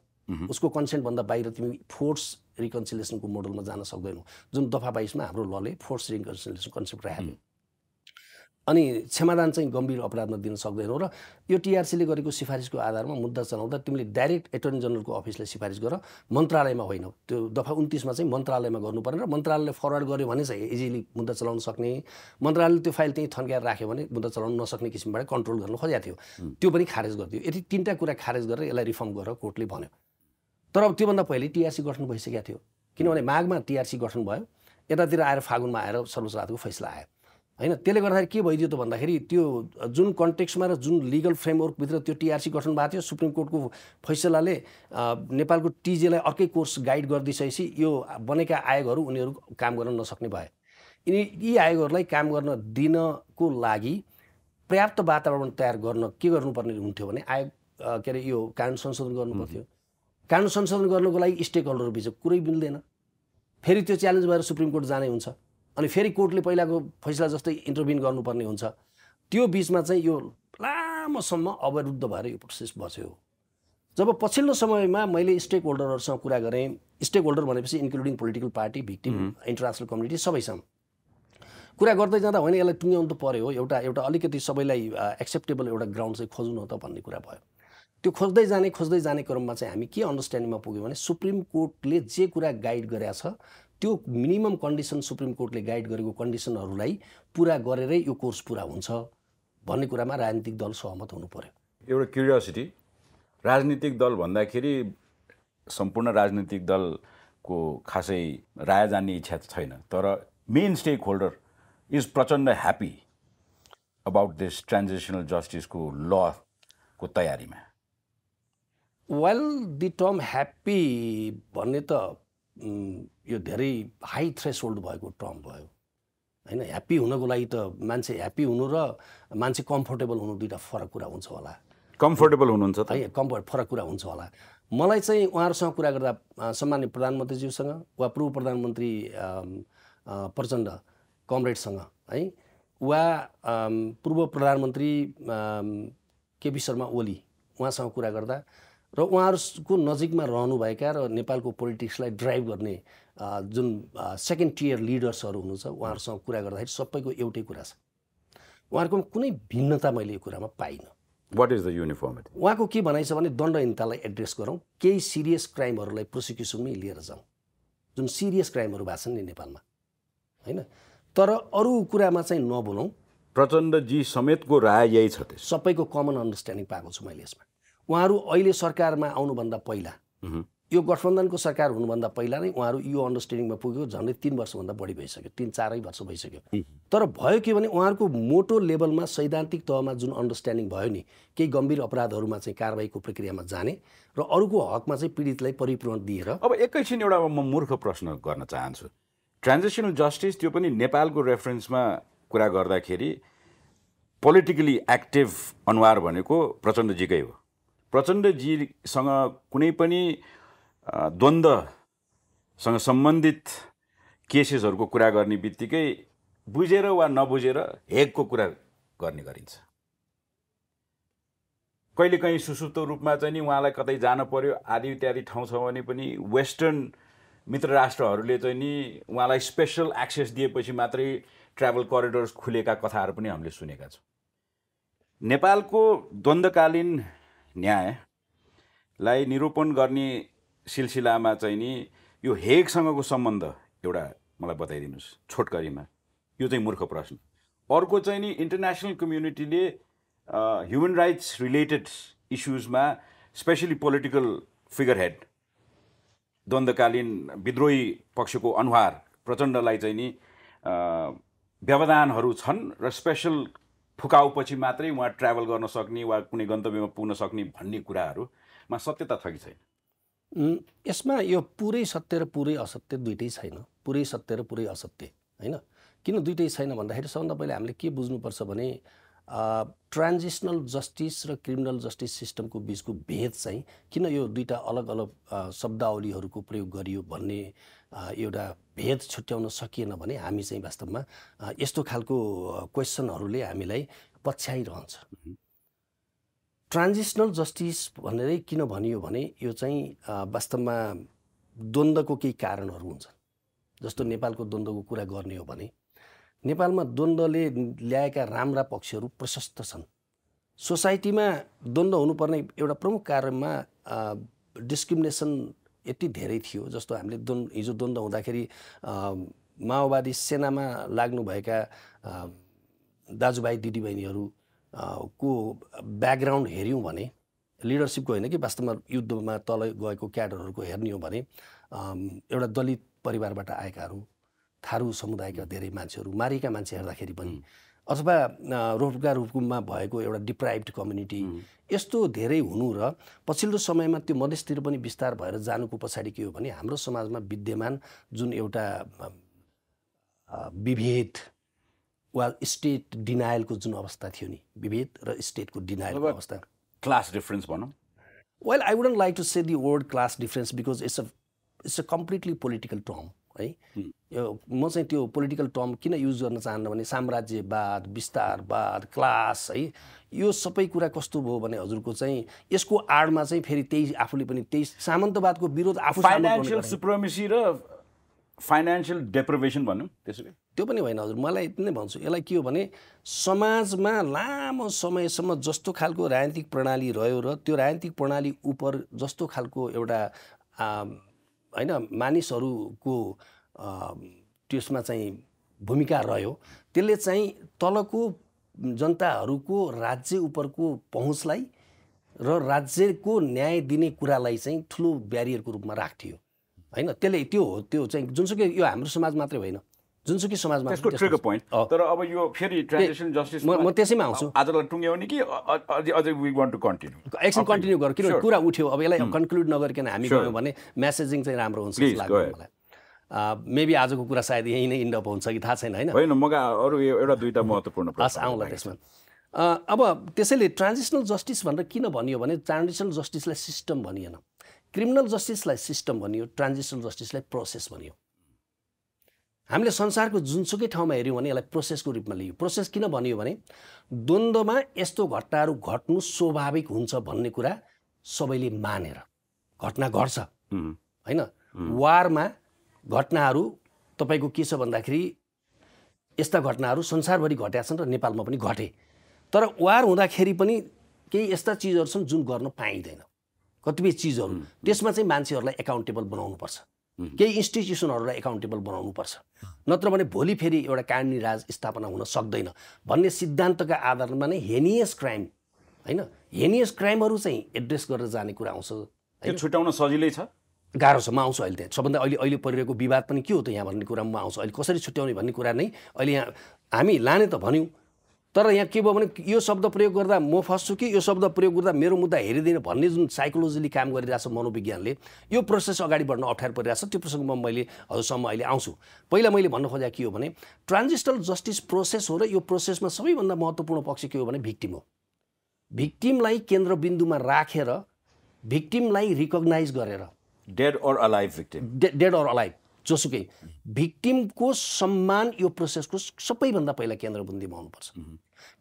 उसको कन्सेन्टभन्दा बाहिर तिमी फोर्स रिकन्सिलिएसनको मोडलमा जान सक्दैनौ। जुन दफा बाइसमा हाम्रो लले फोर्स रिकन्सिलिएसन कन्सेप्ट राखेको अनि क्षमादान चाहिँ गम्भीर अपराधमा दिन सक्दैनौ र यो टिआरसीले गरेको सिफारिसको आधारमा मुद्दा चलाउँदा तिमीले डाइरेक्ट एटर्नी जनरलको अफिसलाई सिफारिस गर मन्त्रालयमा होइन। त्यो दफा उन्तिसमा चाहिँ मन्त्रालयमा गर्नुपर्ने र मन्त्रालयले फरवर्ड गर्यो भने चाहिँ इजिली मुद्दा चलाउन सक्ने। मन्त्रालयले त्यो फाइल त्यहीँ थन्काएर राख्यो भने मुद्दा चलाउन नसक्ने किसिमबाट कन्ट्रोल गर्न खोजेको थियो। त्यो पनि खारेज गरिदियो। यति तिनवटा कुरा खारेज गरेर यसलाई रिफर्म गरेर कोर्टले भन्यो। तर अब त्योभन्दा पहिले टिआरसी गठन भइसकेको थियो। किनभने माघमा टिआरसी गठन भयो। यतातिर आएर फागुनमा आएर सर्वोच्च अदालतको फैसला आयो। होइन त्यसले गर्दाखेरि के भइदियो त भन्दाखेरि त्यो जुन कन्टेक्समा र जुन लिगल फ्रेमवर्कभित्र त्यो टिआरसी गठन भएको थियो सुप्रिम कोर्टको फैसलाले नेपालको टिजेलाई अर्कै कोर्स गाइड गरिदिइसकेपछि यो बनेका आयोगहरू उनीहरू काम गर्न नसक्ने भए। यिनी यी आयोगहरूलाई काम गर्न दिनको लागि पर्याप्त वातावरण तयार गर्न के गर्नुपर्ने हुन्थ्यो भने आयोग के अरे यो कानुन संशोधन गर्नु पर्थ्यो कानुन संशोधन गर्नुको लागि स्टेक होल्डर बिच कुरै मिल्दैन। फेरि त्यो च्यालेन्ज भएर सुप्रिम कोर्ट जाने हुन्छ। अनि फेरि कोर्टले पहिलाको फैसला जस्तै इन्टरभिन गर्नुपर्ने हुन्छ। त्यो बिचमा चाहिँ यो लामोसम्म अवरुद्ध भएर यो प्रोसेस बस्यो। जब पछिल्लो समयमा मैले स्टेक होल्डरहरूसँग कुरा गरेँ स्टेक होल्डर भनेपछि including political party victim international community सबैसँग कुरा गर्दै जाँदा होइन यसलाई टुङ्ग्याउनु त पऱ्यो हो एउटा एउटा अलिकति सबैलाई एक्सेप्टेबल एउटा ग्राउन्ड चाहिँ खोज्नु त भन्ने कुरा भयो। त्यो खोज्दै जाने खोज्दै जाने क्रममा चाहिँ हामी के अन्डरस्ट्यान्डिङमा पुग्यौँ भने सुप्रिम कोर्टले जे कुरा गाइड गरेका छ त्यो मिनिमम कन्डिसन सुप्रिम कोर्टले गाइड गरेको कन्डिसनहरूलाई पुरा गरेरै यो कोर्स पुरा हुन्छ भन्ने कुरामा राजनीतिक दल सहमत हुनु पर्यो। एउटा क्युरियोसिटी राजनीतिक दल भन्दाखेरि सम्पूर्ण राजनीतिक दलको खासै राय जान्ने इच्छा छैन तर main stakeholder is Prachanda happy about this transitional जस्टिसको लको तयारीमा। वेल दि टर्म ह्याप्पी भन्ने त यो धेरै हाई थ्रेस होल्ड भएको टर्म भयो। होइन ह्याप्पी हुनको लागि त मान्छे ह्याप्पी हुनु र मान्छे कम्फोर्टेबल हुनु दुइटा फरक कुरा हुन्छ होला। कम्फोर्टेबल हुनुहुन्छ त? है कम्फर्ट फरक कुरा हुन्छ होला। मलाई चाहिँ उहाँहरूसँग कुरा गर्दा सम्मान्य प्रधानमन्त्रीज्यूसँग वा पूर्व प्रधानमन्त्री प्रचण्ड कमरेडसँग है वा पूर्व प्रधानमन्त्री केपी शर्मा ओली उहाँसँग कुरा गर्दा र उहाँहरूको नजिकमा रहनुभएका र नेपालको पोलिटिक्सलाई ड्राइभ गर्ने जुन सेकेन्ड टियर लिडर्सहरू हुनुहुन्छ उहाँहरूसँग कुरा गर्दाखेरि सबैको एउटै कुरा छ। उहाँहरूको कुनै भिन्नता मैले यो कुरामा पाइनँ। वाट इज द युनिफर्मिटी उहाँको के भनाइ छ भने दण्डहीनतालाई एड्रेस गरौँ केही सिरियस क्राइमहरूलाई प्रोसिक्युसनमै लिएर जाउँ जुन सिरियस क्राइमहरू भएको छन् नि नेपालमा होइन? तर अरू कुरामा चाहिँ नबोलौँ। प्रचण्डजी समेतको राय यही छ सबैको कमन अन्डरस्ट्यान्डिङ पाएको छु मैले यसमा। उहाँहरू अहिले सरकारमा आउनुभन्दा पहिला यो गठबन्धनको सरकार हुनुभन्दा पहिला नै उहाँहरू यो अन्डरस्ट्यान्डिङमा पुग्यो झन्डै तिन वर्षभन्दा बढी भइसक्यो तिन चारै वर्ष भइसक्यो। तर भयो के भने उहाँहरूको मोटो लेभलमा सैद्धान्तिक तहमा जुन अन्डरस्ट्यान्डिङ भयो नि केही गम्भीर अपराधहरूमा चाहिँ कारवाहीको प्रक्रियामा जाने र अरूको हकमा चाहिँ पीडितलाई परिपूरण दिएर अब एकैछिन एउटा म मूर्ख प्रश्न गर्न चाहन्छु। ट्रान्जेक्सनल जस्टिस त्यो पनि नेपालको रेफरेन्समा कुरा गर्दाखेरि पोलिटिकली एक्टिभ अनुहार भनेको प्रचण्डजीकै हो। प्रचण्डजीसँग कुनै पनि द्वन्द्वसँग सम्बन्धित केसेसहरूको कुरा गर्ने बित्तिकै बुझेर वा नबुझेर हेगको कुरा गर्ने गरिन्छ। कहिलेकाहीँ सुसुप्त रूपमा चाहिँ नि उहाँलाई कतै जानु पर्यो आदि इत्यादि ठाउँ छ भने पनि वेस्टर्न मित्र राष्ट्रहरूले चाहिँ नि उहाँलाई स्पेसल एक्सेस दिएपछि मात्रै ट्राभल करिडोर्स खुलेका कथाहरू पनि हामीले सुनेका छौँ। नेपालको द्वन्द्वकालीन न्यायलाई निरूपण गर्ने सिलसिलामा चाहिँ नि यो हेगसँगको सम्बन्ध एउटा मलाई बताइदिनुहोस् छोटकरीमा। यो चाहिँ मूर्ख प्रश्न। अर्को चाहिँ नि इन्टरनेसनल कम्युनिटीले ह्युमन राइट्स रिलेटेड इस्युजमा स्पेसली पोलिटिकल फिगर हेड द्वन्द्वकालीन विद्रोही पक्षको अनुहार प्रचण्डलाई चाहिँ नि व्यवधानहरू छन् र स्पेसल फुकाउपछि मात्रै उहाँ ट्राभल गर्न सक्ने वा कुनै गन्तव्यमा पुग्न सक्ने भन्ने कुराहरूमा सत्यता छ कि छैन? यसमा यो पुरै सत्य र पुरै असत्य दुइटै छैन। पुरै सत्य र पुरै असत्य होइन? किन दुइटै छैन भन्दाखेरि सबभन्दा पहिले हामीले के बुझ्नुपर्छ भने ट्रान्जिसनल जस्टिस र क्रिमिनल जस्टिस सिस्टमको बिचको भेद चाहिँ किन यो दुईवटा अलग अलग शब्दावलीहरूको प्रयोग गरियो भन्ने एउटा भेद छुट्याउन सकिएन भने हामी चाहिँ वास्तवमा यस्तो खालको क्वेसनहरूले हामीलाई पछ्याइरहन्छ। ट्रान्जिसनल जस्टिस भनेरै किन भनियो भने यो चाहिँ वास्तवमा द्वन्द्वको केही कारणहरू हुन्छन्। जस्तो नेपालको द्वन्द्वको कुरा गर्ने हो भने नेपालमा द्वन्द्वले ल्याएका राम्रा पक्षहरू प्रशस्त छन्। सोसाइटीमा द्वन्द्व हुनुपर्ने एउटा प्रमुख कार्यमा डिस्क्रिमिनेसन यति धेरै थियो जस्तो हामीले द्वन्द्व हिजो द्वन्द्व हुँदाखेरि माओवादी सेनामा लाग्नुभएका दाजुभाइ दिदीबहिनीहरू को ब्याकग्राउन्ड हेऱ्यौँ भने लिडरसिपको होइन कि वास्तवमा युद्धमा तल गएको क्याडरहरूको हेर्ने हो भने एउटा दलित परिवारबाट आएकाहरू थारू समुदायका धेरै मान्छेहरू मारिएका मान्छे हेर्दाखेरि पनि अथवा अ, रोपका रूपमा भएको एउटा डिप्राइभ्ड कम्युनिटी यस्तो धेरै हुनु र पछिल्लो समयमा त्यो मधेसतिर पनि विस्तार भएर जानुको पछाडि के हो भने हाम्रो समाजमा विद्यमान जुन एउटा अ, अ, विभेद वा स्टेट डिनायलको जुन अवस्था थियो नि विभेद र स्टेटको डिनायलको अवस्था। क्लास डिफरेन्स भनौँ। Well, I wouldn't like to say the word class difference because it's a it's a completely political term, है। यो म चाहिँ त्यो पोलिटिकल टर्म किन युज गर्न चाहन्न भने साम्राज्यवाद विस्तारवाद क्लास है यो सबै कुरा कस्तो भयो भने हजुरको चाहिँ यसको आडमा चाहिँ फेरि त्यही आफूले पनि त्यही सामन्तवादको विरोध आफू फाइनेन्सियल सुप्रोमेसी र फाइनेन्सियल डेप्रिभेसन भनौँ त्यसो भए त्यो पनि होइन हजुर मलाई यति नै भन्छु। यसलाई के हो भने समाजमा लामो समयसम्म जस्तो खालको राजनीतिक प्रणाली रह्यो र त्यो राजनीतिक प्रणाली उप जस्तो खालको एउटा होइन मानिसहरूको त्यसमा चाहिँ भूमिका रह्यो। त्यसले चाहिँ तलको जनताहरूको राज्य उपरको पहुँचलाई र राज्यको न्याय दिने कुरालाई चाहिँ ठुलो ब्यारियरको रूपमा राख्थ्यो। होइन त्यसले त्यो हो त्यो चाहिँ जुनसुकै यो हाम्रो समाज मात्रै होइन। जुनसुकै समाजमा त्यसको ट्रिगर पोइन्ट। तर अब यो फेरि ट्रान्जेक्सन जस्टिस म- म त्यसैमा आउँछु। आजलाई टुङ्ग्याउने कि अ- अ- अझै अझै वी वान्ट टु कन्टिन्यू एकछिन कन्टिन्यू गर किनभने. कुरा उठ्यो। अब यसलाई कन्क्लुड नगरिकन हामी. गयौँ भने म्यासेजिङ चाहिँ राम्रो हुन्छ ahead. मलाई। मेबी आजको कुरा सायद यहीँ नै इन्डअप हुन्छ कि थाहा छैन होइन? होइन मगा अरू एउटा दुईवटा महत्त्वपूर्ण हस् आउँला त्यसमा। अब त्यसैले ट्रान्जिसनल जस्टिस भनेर किन भनियो भने ट्रान्जिसनल जस्टिसलाई सिस्टम भनिएन। क्रिमिनल जस्टिसलाई सिस्टम भनियो ट्रान्जिसनल जस्टिसलाई प्रोसेस भनियो। हामीले संसारको जुनसुकै ठाउँमा हेऱ्यौँ भने यसलाई प्रोसेसको रूपमा लियो। प्रोसेस किन भनियो भने द्वन्द्वमा यस्तो घटनाहरू घट्नु स्वाभाविक हुन्छ भन्ने कुरा सबैले मानेर। घटना घट्छ। होइन? वारमा घटनाहरू तपाईँको के छ भन्दाखेरि यस्ता घटनाहरू संसारभरि घटेका छन् र नेपालमा पनि घटे। तर वार हुँदाखेरि पनि केही यस्ता चिजहरू छन् जुन गर्न पाइँदैन। कतिपय चिजहरू। त्यसमा चाहिँ मान्छेहरूलाई एकाउन्टेबल बनाउनुपर्छ। केही इन्स्टिट्युसनहरूलाई एकाउन्टेबल बनाउनुपर्छ। नत्र भने भोलि फेरि एउटा कानुनी राज स्थापना हुन सक्दैन भन्ने सिद्धान्तका आधारमा नै हेनियस क्राइम होइन? हेनियस क्राइमहरू चाहिँ एड्रेस गरेर जाने कुरा आउँछ छुट्याउन सजिलै छ? गाह्रो छ म आउँछु अहिले त्यहाँ। सबभन्दा अहिले अहिले परिरहेको विवाद पनि के हो त यहाँ भन्ने कुरामा म आउँछु। अहिले कसरी छुट्याउने भन्ने कुरा नै अहिले यहाँ हामी लाने त भन्यौँ। तर यहाँ के भयो भने यो शब्द प्रयोग गर्दा म फस्छु कि यो शब्द प्रयोग गर्दा मेरो मुद्दा हेरिदिने भन्ने जुन साइकोलोजीले काम गरिरहेछ मनोविज्ञानले यो प्रोसेस अगाडि बढ्न अप्ठ्यारो परिरहेछ। त्यो प्रसङ्गमा मैले हजुरसम्म अहिले आउँछु। पहिला मैले भन्न खोजेको के हो भने ट्रान्जिस्टल जस्टिस प्रोसेस हो र यो प्रोसेसमा सबैभन्दा महत्त्वपूर्ण पक्ष के हो भने भिक्टिम हो। भिक्टिमलाई केन्द्रबिन्दुमा राखेर भिक्टिमलाई रिकगनाइज गरेर। Dead or alive victim dead or alive जोसुकै। भिक्टिमको सम्मान यो प्रोसेसको सबैभन्दा पहिला केन्द्रबन्दीमा हुनुपर्छ।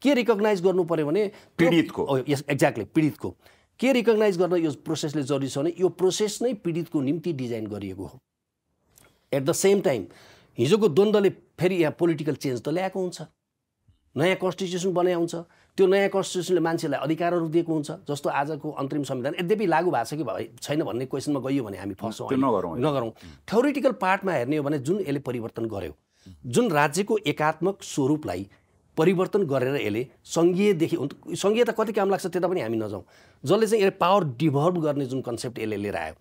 के रिकगनाइज गर्नु पऱ्यो भने पीडितको। यस एक्ज्याक्टली पीडितको के रिकगनाइज गर्न यो प्रोसेसले जरुरी छ भने यो प्रोसेस नै पीडितको निम्ति डिजाइन गरिएको हो एट द सेम टाइम हिजोको द्वन्द्वले फेरि यहाँ पोलिटिकल चेन्ज त ल्याएको हुन्छ नयाँ कन्स्टिट्युसन बनाएको हुन्छ त्यो नयाँ कन्स्टिट्युसनले मान्छेलाई अधिकारहरू दिएको हुन्छ जस्तो आजको अन्तरिम संविधान यद्यपि लागू भएको छ कि भए छैन भन्ने क्वेसनमा गइयो भने हामी फस्छौँ। नगरौँ। नगरौँ थ्योरिटिकल पार्टमा हेर्ने हो भने जुन यसले परिवर्तन गर्यो जुन राज्यको एकात्मक स्वरूपलाई परिवर्तन गरेर यसले सङ्घीयदेखि सङ्घीयता कति काम लाग्छ त्यता पनि हामी नजाउँ। जसले चाहिँ यसले पावर डिभल्भ गर्ने जुन कन्सेप्ट यसले लिएर आयो।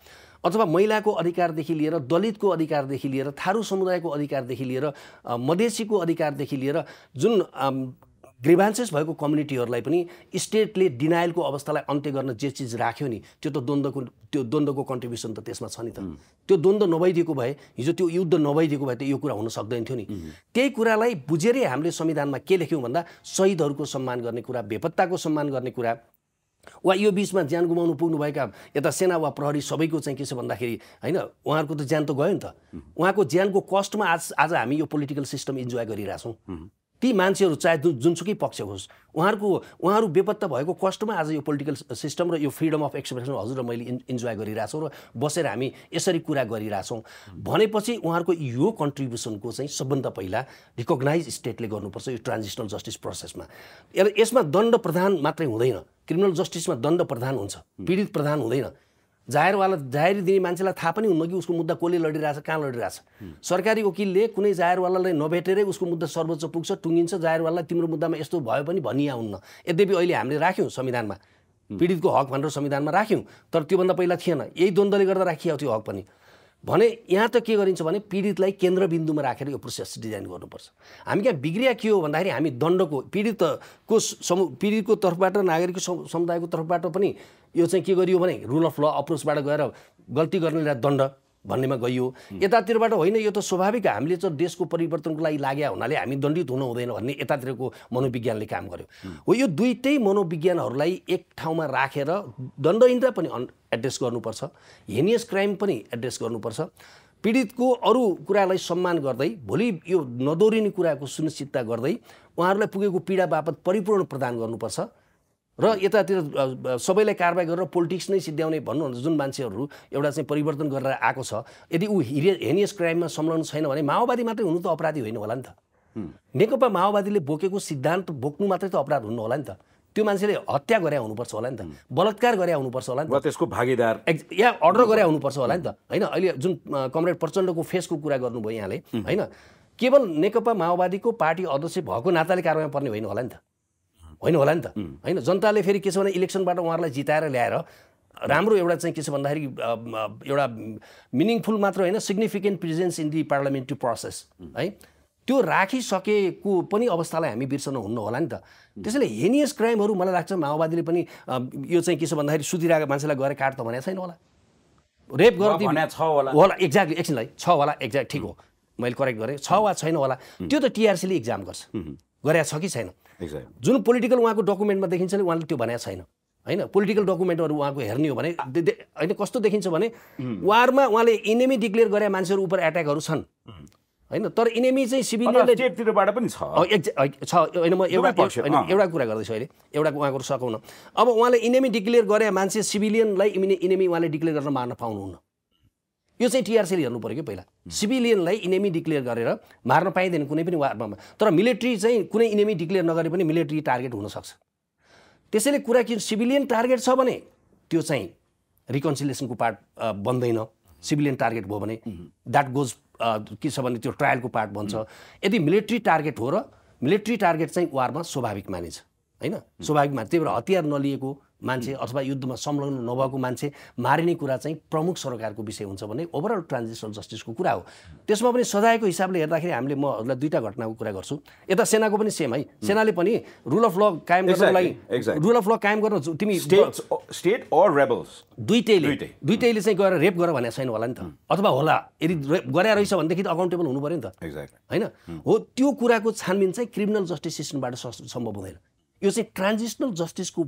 अथवा महिलाको अधिकारदेखि लिएर दलितको अधिकारदेखि लिएर थारू समुदायको अधिकारदेखि लिएर मधेसीको अधिकारदेखि लिएर जुन ग्रिभान्सेस भएको कम्युनिटीहरूलाई पनि स्टेटले डिनायलको अवस्थालाई अन्त्य गर्न जे चिज राख्यो नि त्यो त द्वन्द्वको त्यो द्वन्द्वको कन्ट्रिब्युसन त त्यसमा छ नि त। त्यो द्वन्द्व नभइदिएको भए हिजो त्यो युद्ध नभइदिएको भए त यो कुरा हुन सक्दैन थियो नि त्यही कुरालाई बुझेरै हामीले संविधानमा के लेख्यौँ भन्दा शहीदहरूको सम्मान गर्ने कुरा बेपत्ताको सम्मान गर्ने कुरा वा यो बिचमा ज्यान गुमाउनु पुग्नुभएका यता सेना वा प्रहरी सबैको चाहिँ के छ भन्दाखेरि होइन उहाँहरूको त ज्यान त गयो नि त। उहाँको ज्यानको कस्टमा आज आज हामी यो पोलिटिकल सिस्टम इन्जोय गरिरहेछौँ। ती मान्छेहरू चाहे जुनसुकै पक्ष होस् उहाँहरूको उहाँहरू बेपत्ता भएको कष्टमा आज यो पोलिटिकल सिस्टम र यो फ्रिडम अफ एक्सप्रेसन हजुर मैले इन् इन्जोय गरिरहेछौँ र बसेर हामी यसरी कुरा गरिरहेछौँ। भनेपछि उहाँहरूको यो कन्ट्रिब्युसनको चाहिँ सबभन्दा पहिला रिकगनाइज स्टेटले गर्नुपर्छ यो ट्रान्जिसनल जस्टिस प्रोसेसमा। यसमा दण्ड प्रधान मात्रै हुँदैन क्रिमिनल जस्टिसमा दण्ड प्रधान हुन्छ पीडित प्रधान हुँदैन। जाहेरवाला जाहेरी दिने मान्छेलाई थाहा पनि हुन्न कि उसको मुद्दा कसले लडिरहेछ कहाँ लडिरहेछ। सरकारी वकिलले कुनै जाहेरवालालाई नभेटेरै उसको मुद्दा सर्वोच्च पुग्छ टुङ्गिन्छ जाहेरवालालाई तिम्रो मुद्दामा यस्तो भयो पनि भनिया हुन्न। यद्यपि अहिले हामीले राख्यौँ संविधानमा पीडितको हक भनेर संविधानमा राख्यौँ तर त्योभन्दा पहिला थिएन। यही द्वन्द्वले गर्दा राखिएको थियो हक पनि। भने यहाँ त के गरिन्छ भने पीडितलाई केन्द्रबिन्दुमा राखेर यो प्रोसेस डिजाइन गर्नुपर्छ। हामी कहाँ बिग्रिया के हो भन्दाखेरि हामी दण्डको पीडितको समु पीडितको तर्फबाट नागरिक सम- समुदायको तर्फबाट पनि यो चाहिँ के गरियो भने रुल अफ ल अप्रोचबाट गएर गल्ती गर्नेलाई दण्ड भन्नेमा गइयो। यतातिरबाट होइन यो त स्वाभाविक हामीले चाहिँ देशको परिवर्तनको लागि लाग्या हुनाले हामी दण्डित हुनु हुँदैन भन्ने यतातिरको मनोविज्ञानले काम गर्यो। हो। यो दुइटै मनोविज्ञानहरूलाई एक ठाउँमा राखेर दण्डहीनता पनि अन एड्रेस गर्नुपर्छ हेनियस क्राइम पनि एड्रेस गर्नुपर्छ। पीडितको अरू कुरालाई सम्मान गर्दै भोलि यो नदोरिने कुराको सुनिश्चितता गर्दै उहाँहरूलाई पुगेको पीडा बापत परिपूर्ण प्रदान गर्नुपर्छ। र यतातिर सबैलाई कारवाही गरेर पोलिटिक्स नै सिद्ध्याउने भन्नुहुन्छ जुन मान्छेहरू एउटा चाहिँ परिवर्तन गरेर आएको छ यदि ऊ हिरिय हेनियस क्राइममा संलग्न छैन भने माओवादी मात्रै हुनु त अपराधी होइन होला नि त। नेकपा माओवादीले बोकेको सिद्धान्त बोक्नु मात्रै त अपराध हुनु होला नि त। त्यो मान्छेले हत्या गरे हुनुपर्छ होला नि त बलात्कार गरे हुनुपर्छ होला नि त। त्यसको भागीदार। या अर्डर गरे हुनुपर्छ होला नि त। होइन अहिले जुन कमरेड प्रचण्डको फेसको कुरा गर्नुभयो यहाँले होइन केवल नेकपा माओवादीको पार्टी अध्यक्ष भएको नाताले कारवाही पर्ने होइन होला नि त। होइन होला नि त। होइन जनताले फेरि के छ भने इलेक्सनबाट उहाँहरूलाई जिताएर ल्याएर राम्रो एउटा चाहिँ के छ भन्दाखेरि एउटा मिनिङफुल मात्र होइन significant presence in the parliamentary process. है त्यो राखिसकेको पनि अवस्थालाई हामी बिर्सन हुन्न होला नि त। त्यसैले हेनियस क्राइमहरू मलाई लाग्छ माओवादीले पनि यो चाहिँ के छ भन्दाखेरि सुतिरहेको मान्छेलाई गएर काट त भनेको छैन होला। रेप भन्या छ होला। होला एक्ज्याक्टली एकछिनलाई छ होला एक्ज्याक्ट ठिक हो। मैले करेक्ट गरेँ। छ वा छैन होला। त्यो त टिआरसीले इक्जाम गर्छ। गरेका छ कि छैन. जुन पोलिटिकल उहाँको डकुमेन्टमा देखिन्छ नि उहाँले त्यो भनेको छैन। होइन? पोलिटिकल डकुमेन्टहरू उहाँको हेर्ने हो भने होइन कस्तो देखिन्छ भने वारमा उहाँले इनेमी डिक्लेयर गरे मान्छेहरू उप एट्याकहरू छन्। होइन? तर इनेमी चाहिँ सिभिलियनले स्टेटतिरबाट पनि छ। छ। होइन म एउटा होइन। एउटा कुरा गर्दैछु अहिले। एउटा उहाँको सकाउन अब उहाँले इनेमी डिक्लेयर गरे मान्छे सिभिलियनलाई इमिने इनेमी उहाँले डिक्लेयर गर्न मार्न पाउनुहुन्न। यो चाहिँ टिआरसीले हेर्नु पऱ्यो कि पहिला। सिभिलियनलाई इनेमी डिक्लेयर गरेर मार्न पाइँदैन कुनै पनि वारमा तर मिलिट्री चाहिँ कुनै इनेमी डिक्लेयर नगरे पनि मिलिट्री टार्गेट हुनसक्छ त्यसैले कुरा के सिभिलियन टार्गेट छ भने त्यो चाहिँ रिकन्सिलिएसनको पार्ट बन्दैन। सिभिलियन टार्गेट भयो भने द्याट गोज के छ भने त्यो ट्रायलको पार्ट बन्छ। यदि मिलिट्री टार्गेट हो र मिलिट्री टार्गेट चाहिँ वारमा स्वाभाविक मानिन्छ। होइन? स्वाभाविक मान्छ त्यही भएर हतियार नलिएको मान्छे अथवा युद्धमा संलग्न नभएको मान्छे मारिने कुरा चाहिँ प्रमुख सरकारको विषय हुन्छ भने ओभरअल ट्रान्जिसनल जस्टिसको कुरा हो। त्यसमा पनि सजायको हिसाबले हेर्दाखेरि हामीले म हजुरलाई दुईवटा घटनाको कुरा गर्छु। यता सेनाको पनि सेम है। सेनाले पनि रुल अफ ल कायम गर्नको Exactly, लागि exactly. रुल अफ ल कायम गर्न तिमी स्टेट दुइटैले दुइटै। दुइटैले चाहिँ गएर रेप गर भनेको छैन होला नि त। अथवा होला यदि रेप गरे रहेछ भनेदेखि त अकाउन्टेबल हुनु पऱ्यो नि त। होइन? हो त्यो कुराको छानबिन चाहिँ क्रिमिनल जस्टिस सिस्टमबाट सस- सम्भव हुँदैन। यो चाहिँ ट्रान्जिसनल जस्टिसको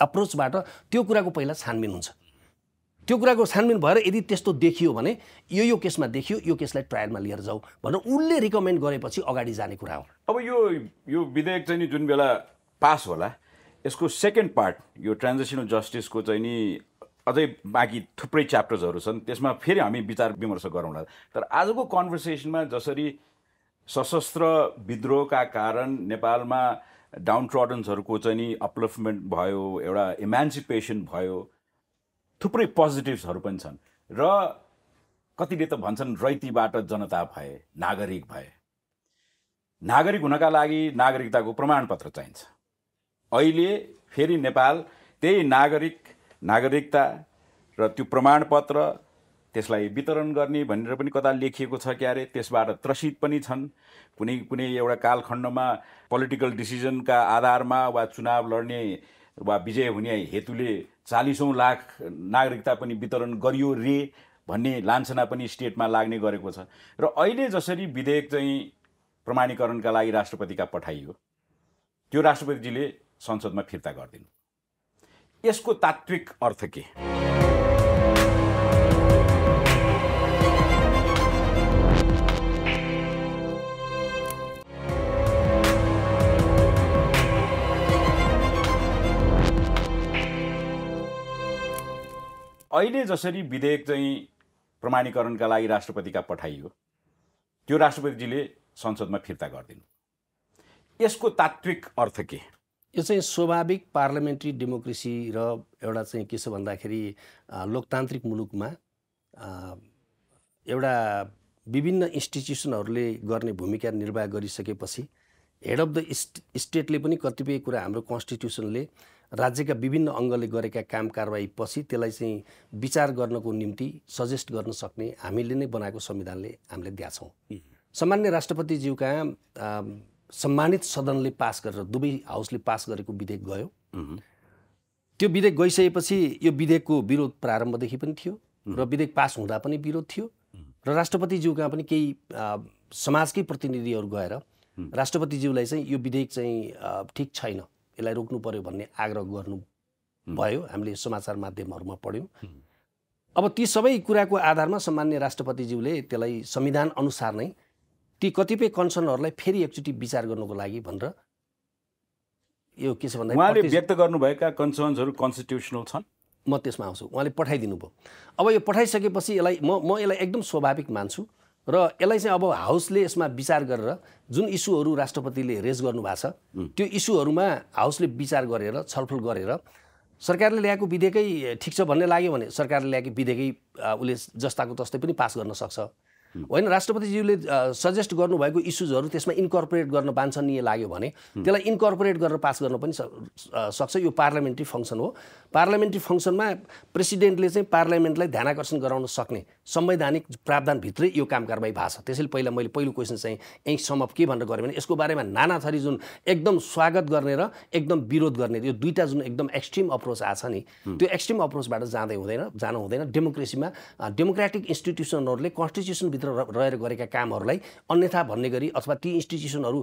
अप्रोचबाट त्यो कुराको पहिला छानबिन हुन्छ। त्यो कुराको छानबिन भएर यदि त्यस्तो देखियो भने यो यो केसमा देखियो यो केसलाई ट्रायलमा लिएर जाऊ भनेर उसले रिकमेन्ड गरेपछि अगाडि जाने कुरा हो। अब यो यो विधेयक चाहिँ नि जुन बेला पास होला यसको सेकेन्ड पार्ट यो ट्रान्जेक्सनल जस्टिसको चाहिँ नि अझै बाँकी थुप्रै च्याप्टर्सहरू छन् त्यसमा फेरि हामी विचार विमर्श गरौँला तर आजको कन्भर्सेसनमा जसरी सशस्त्र विद्रोहका कारण नेपालमा डाउन ट्रडन्सहरूको चाहिँ नि अपलिफ्टमेन्ट भयो एउटा इमान्सिपेसन भयो थुप्रै पोजिटिभ्सहरू पनि छन्। र कतिले त भन्छन् रैतीबाट जनता भए नागरिक भए। नागरिक हुनका लागि नागरिकताको प्रमाणपत्र चाहिन्छ। अहिले फेरि नेपाल त्यही नागरिक नागरिकता र त्यो प्रमाणपत्र त्यसलाई वितरण गर्ने भनेर पनि कता लेखिएको छ क्यारे त्यसबाट त्रसित पनि छन्। कुनै कुनै एउटा कालखण्डमा पोलिटिकल डिसिजनका आधारमा वा चुनाव लड्ने वा विजय हुने हेतुले चालिसौँ लाख नागरिकता पनि वितरण गरियो रे भन्ने लान्छना पनि स्टेटमा लाग्ने गरेको छ। र अहिले जसरी विधेयक चाहिँ प्रमाणीकरणका लागि राष्ट्रपतिका पठाइयो त्यो राष्ट्रपतिजीले संसदमा फिर्ता गरिदिनु। यसको तात्विक अर्थ के? अहिले जसरी विधेयक चाहिँ प्रमाणीकरणका लागि राष्ट्रपतिका पठाइयो त्यो राष्ट्रपतिजीले संसदमा फिर्ता गरिदिनु। यसको तात्विक अर्थ के? यो चाहिँ स्वाभाविक पार्लियामेन्ट्री डेमोक्रेसी र एउटा चाहिँ के छ भन्दाखेरि लोकतान्त्रिक मुलुकमा एउटा विभिन्न इन्स्टिट्युसनहरूले गर्ने भूमिका निर्वाह गरिसकेपछि हेड अफ द स्टेटले पनि कतिपय कुरा हाम्रो कन्स्टिट्युसनले राज्यका विभिन्न अङ्गले गरेका काम कारवाही पछि त्यसलाई चाहिँ विचार गर्नको निम्ति सजेस्ट गर्न सक्ने हामीले नै बनाएको संविधानले हामीले दिएछौँ सामान्य राष्ट्रपतिज्यू कहाँ अ, सम्मानित सदनले पास गरेर दुवै हाउसले पास गरेको विधेयक गयो। त्यो विधेयक गइसकेपछि यो विधेयकको विरोध प्रारम्भदेखि पनि थियो र विधेयक पास हुँदा पनि विरोध थियो। र राष्ट्रपतिज्यूका पनि केही समाजकै प्रतिनिधिहरू गएर राष्ट्रपतिज्यूलाई चाहिँ यो विधेयक चाहिँ ठिक छैन। यसलाई रोक्नु पर्यो भन्ने आग्रह गर्नु भयो। हामीले समाचार माध्यमहरूमा पढ्यौँ। अब ती सबै कुराको आधारमा सामान्य राष्ट्रपतिज्यूले त्यसलाई संविधान अनुसार नै ती कतिपय कन्सर्नहरूलाई फेरि एकचोटि विचार गर्नुको लागि भनेर यो के छ उहाँले भन्दा व्यक्त गर्नुभएका कन्सर्न्सहरू कन्स्टिट्युसनल छन्? म त्यसमा आउँछु। उहाँले पठाइदिनु भयो। अब यो पठाइसकेपछि यसलाई म म यसलाई एकदम स्वाभाविक मान्छु। र यसलाई चाहिँ अब हाउसले यसमा विचार गरेर जुन इस्युहरू राष्ट्रपतिले रेज गर्नुभएको छ त्यो इस्युहरूमा हाउसले विचार गरेर छलफल गरेर सरकारले ल्याएको विधेयकै ठिक छ भन्ने लाग्यो भने सरकारले ल्याएको विधेयकै उसले जस्ताको तस्तै पनि पास गर्न सक्छ। होइन राष्ट्रपतिज्यूले सजेस्ट गर्नुभएको इस्युजहरू त्यसमा इन्कर्पोरेट गर्न वाञ्छनीय लाग्यो भने त्यसलाई इन्कर्पोरेट गरेर पास गर्न पनि सक्छ। यो पार्लियामेन्ट्री फङ्सन हो। पार्लियामेन्ट्री फङ्सनमा प्रेसिडेन्टले चाहिँ पार्लियामेन्टलाई ध्यान आकर्षण गराउन सक्ने संवैधानिक प्रावधानभित्रै यो काम कारवाही भएको छ। त्यसैले पहिला मैले पहिलो क्वेसन चाहिँ यहीँ समअप के भनेर गरेँ भने यसको बारेमा नाना थरी जुन एकदम स्वागत गर्ने र एकदम विरोध गर्ने यो दुईवटा जुन एकदम एक्सट्रिम अप्रोच आएको छ नि त्यो एक्सट्रिम अप्रोचबाट जाँदै हुँदैन जानु हुँदैन। डेमोक्रेसीमा डेमोक्रेटिक इन्स्टिट्युसनहरूले कन्स्टिट्युसनभित्र रहेर गरेका कामहरूलाई अन्यथा भन्ने गरी अथवा ती इन्स्टिट्युसनहरू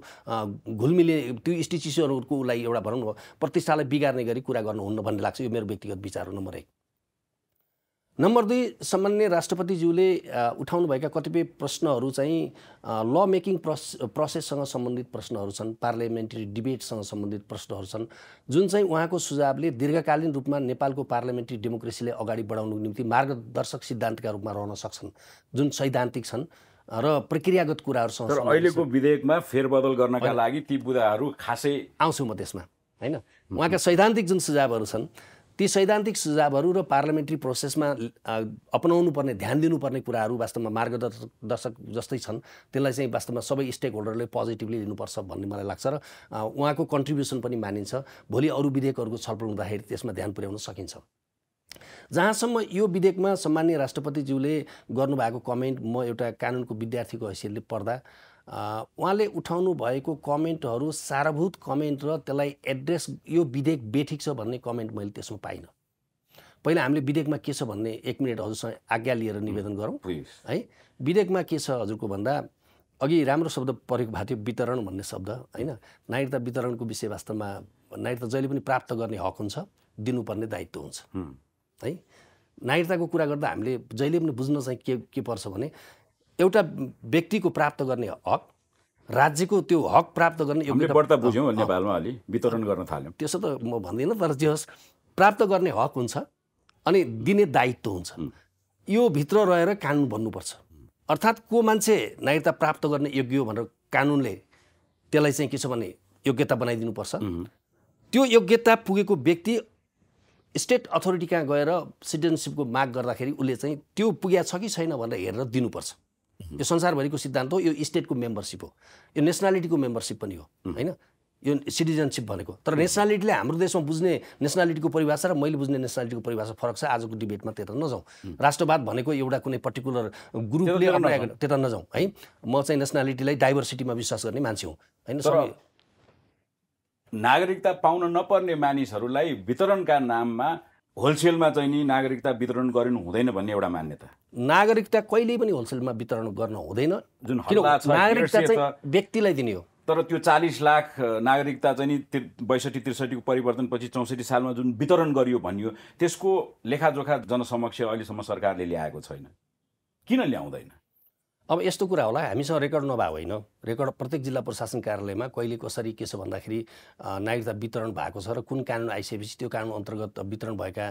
घुलमिले त्यो इन्स्टिट्युसनहरूको उसलाई एउटा भनौँ न प्रतिष्ठालाई बिगार्ने गरी कुरा गर्नुहुन्न भन्ने लाग्छ। यो मेरो व्यक्तिगत विचार हो नम्बर एक। नम्बर दुई सामान्य राष्ट्रपतिज्यूले उठाउनुभएका कतिपय प्रश्नहरू चाहिँ ल मेकिङ प्रस प्रोसेससँग सम्बन्धित प्रश्नहरू छन् पार्लियामेन्ट्री डिबेटसँग सम्बन्धित प्रश्नहरू छन् जुन चाहिँ उहाँको सुझावले दीर्घकालीन रूपमा नेपालको पार्लियामेन्ट्री डेमोक्रेसीलाई अगाडि बढाउनुको निम्ति मार्गदर्शक सिद्धान्तका रूपमा रहन सक्छन् जुन सैद्धान्तिक छन् र प्रक्रियागत कुराहरूसँग तर अहिलेको विधेयकमा फेरबदल गर्नका लागि ती बुदाहरू खासै आउँछु म त्यसमा होइन? उहाँका सैद्धान्तिक जुन सुझावहरू छन् ती सैद्धान्तिक सुझावहरू र पार्लियामेन्ट्री प्रोसेसमा अपनाउनु पर्ने ध्यान दिनुपर्ने कुराहरू वास्तवमा मार्गदर्शक दर्शक जस्तै छन्। त्यसलाई चाहिँ वास्तवमा सबै स्टेक होल्डरले पोजिटिभली लिनुपर्छ भन्ने मलाई लाग्छ र उहाँको कन्ट्रिब्युसन पनि मानिन्छ। भोलि अरू विधेयकहरूको छलफल हुँदाखेरि त्यसमा ध्यान पुर्याउन सकिन्छ। जहाँसम्म यो विधेयकमा सम्मान्य राष्ट्रपतिज्यूले गर्नुभएको कमेन्ट म एउटा कानुनको विद्यार्थीको हैसियतले पढ्दा उहाँले उठाउनु भएको कमेन्टहरू सारभूत कमेन्ट र त्यसलाई एड्रेस यो विधेयक बेठिक छ भन्ने कमेन्ट मैले त्यसमा पाइनँ। पहिला हामीले विधेयकमा के छ भन्ने एक मिनट हजुरसँग आज्ञा लिएर निवेदन गरौँ है? विधेयकमा के छ हजुरको भन्दा अघि राम्रो शब्द प्रयोग भएको थियो वितरण भन्ने शब्द होइन? नागरिकता वितरणको विषय वास्तवमा नागरिकता जहिले पनि प्राप्त गर्ने हक हुन्छ दिनुपर्ने दायित्व हुन्छ। है? नागरिकताको कुरा गर्दा हामीले जहिले पनि बुझ्न चाहिँ के के पर्छ भने एउटा व्यक्तिको प्राप्त गर्ने हक राज्यको त्यो हक प्राप्त गर्ने योग्यता बुझ्यौँ नेपालमा अलि वितरण गर्न थाल्यौँ। त्यसो त म भन्दिनँ तर जे होस् प्राप्त गर्ने हक हुन्छ अनि दिने दायित्व हुन्छ। यो भित्र रहेर कानुन बन्नुपर्छ। अर्थात् को मान्छे नागरिकता प्राप्त गर्ने योग्य हो भनेर कानुनले त्यसलाई चाहिँ के छ भने योग्यता बनाइदिनुपर्छ। त्यो योग्यता पुगेको व्यक्ति स्टेट अथोरिटी कहाँ गएर सिटिजनसिपको माग गर्दाखेरि उसले चाहिँ त्यो पुगेको छ कि छैन भनेर हेरेर दिनुपर्छ। यो संसारभरिको सिद्धान्त हो यो स्टेटको मेम्बरसिप हो। यो नेसनालिटीको मेम्बरसिप पनि हो होइन? यो सिटिजनसिप भनेको। तर नेसनालिटीले हाम्रो देशमा बुझ्ने नेसनालिटीको परिभाषा र मैले बुझ्ने नेसनालिटीको परिभाषा फरक छ आजको डिबेटमा त्यता नजाउँ। राष्ट्रवाद भनेको एउटा कुनै पर्टिकुलर ग्रुपले त्यता अप्नाएको त्यता नजाउँ है? म चाहिँ नेसनालिटीलाई डाइभर्सिटीमा विश्वास गर्ने मान्छे हुँ होइन? नागरिकता पाउन नपर्ने मानिसहरूलाई वितरणका नाममा होलसेलमा चाहिँ नि नागरिकता वितरण गरिनु हुँदैन भन्ने एउटा मान्यता। नागरिकता कहिल्यै पनि होलसेलमा वितरण गर्न हुँदैन। जुन नागरिकता चाहिँ व्यक्तिलाई दिने हो। तर त्यो चालिस लाख नागरिकता चाहिँ नि बैसठी त्रिसठीको परिवर्तनपछि चौसठी सालमा जुन वितरण गरियो भनियो त्यसको लेखाजोखा जनसमक्ष अहिलेसम्म सरकारले ल्याएको छैन। किन ल्याउँदैन? अब यस्तो कुरा होला हामीसँग रेकर्ड नभए होइन रेकर्ड प्रत्येक जिल्ला प्रशासन कार्यालयमा कहिले कसरी के छ भन्दाखेरि नागरिकता वितरण भएको छ र कुन कानुन आइसकेपछि त्यो कानुन अन्तर्गत वितरण भएका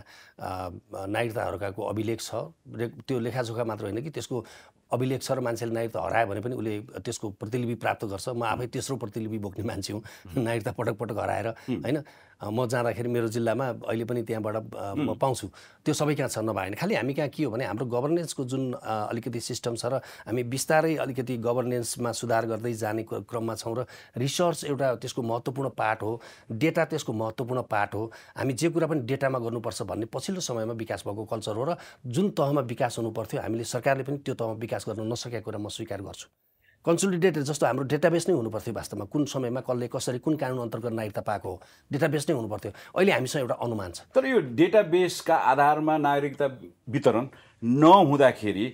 नागरिकताहरूकाको अभिलेख छ। रे त्यो लेखाजोखा मात्र होइन कि त्यसको अभिलेख छ र मान्छेले नागरिकता हरायो भने पनि उसले त्यसको प्रतिलिपि प्राप्त गर्छ। म आफै तेस्रो प्रतिलिपि बोक्ने मान्छे हुँ। नागरिकता पटक पटक हराएर होइन? म जाँदाखेरि मेरो जिल्लामा अहिले पनि त्यहाँबाट म पाउँछु। त्यो सबै कहाँ छ नभए होइन। खालि हामी कहाँ के हो भने हाम्रो गभर्नेन्सको जुन अलिकति सिस्टम छ र हामी बिस्तारै अलिकति गभर्नेन्समा सुधार गर्दै जाने क्रम- क्रममा छौँ र रिसर्च एउटा त्यसको महत्त्वपूर्ण पार्ट हो। डेटा त्यसको महत्त्वपूर्ण पार्ट हो। हामी जे कुरा पनि डेटामा गर्नुपर्छ भन्ने पछिल्लो समयमा विकास भएको कल्चर हो र जुन तहमा विकास हुनुपर्थ्यो हामीले सरकारले पनि त्यो तहमा विकास गर्न नसकेको कुरा म स्वीकार गर्छु। कन्सोलिडेटेड जस्तो हाम्रो डेटाबेस नै हुनुपर्थ्यो वास्तवमा। कुन समयमा कसले कसरी कुन कानुन अन्तर्गत नागरिकता पाएको हो? डेटाबेस नै हुनुपर्थ्यो। अहिले हामीसँग एउटा अनुमान छ। तर यो डेटाबेसका आधारमा नागरिकता वितरण नहुँदाखेरि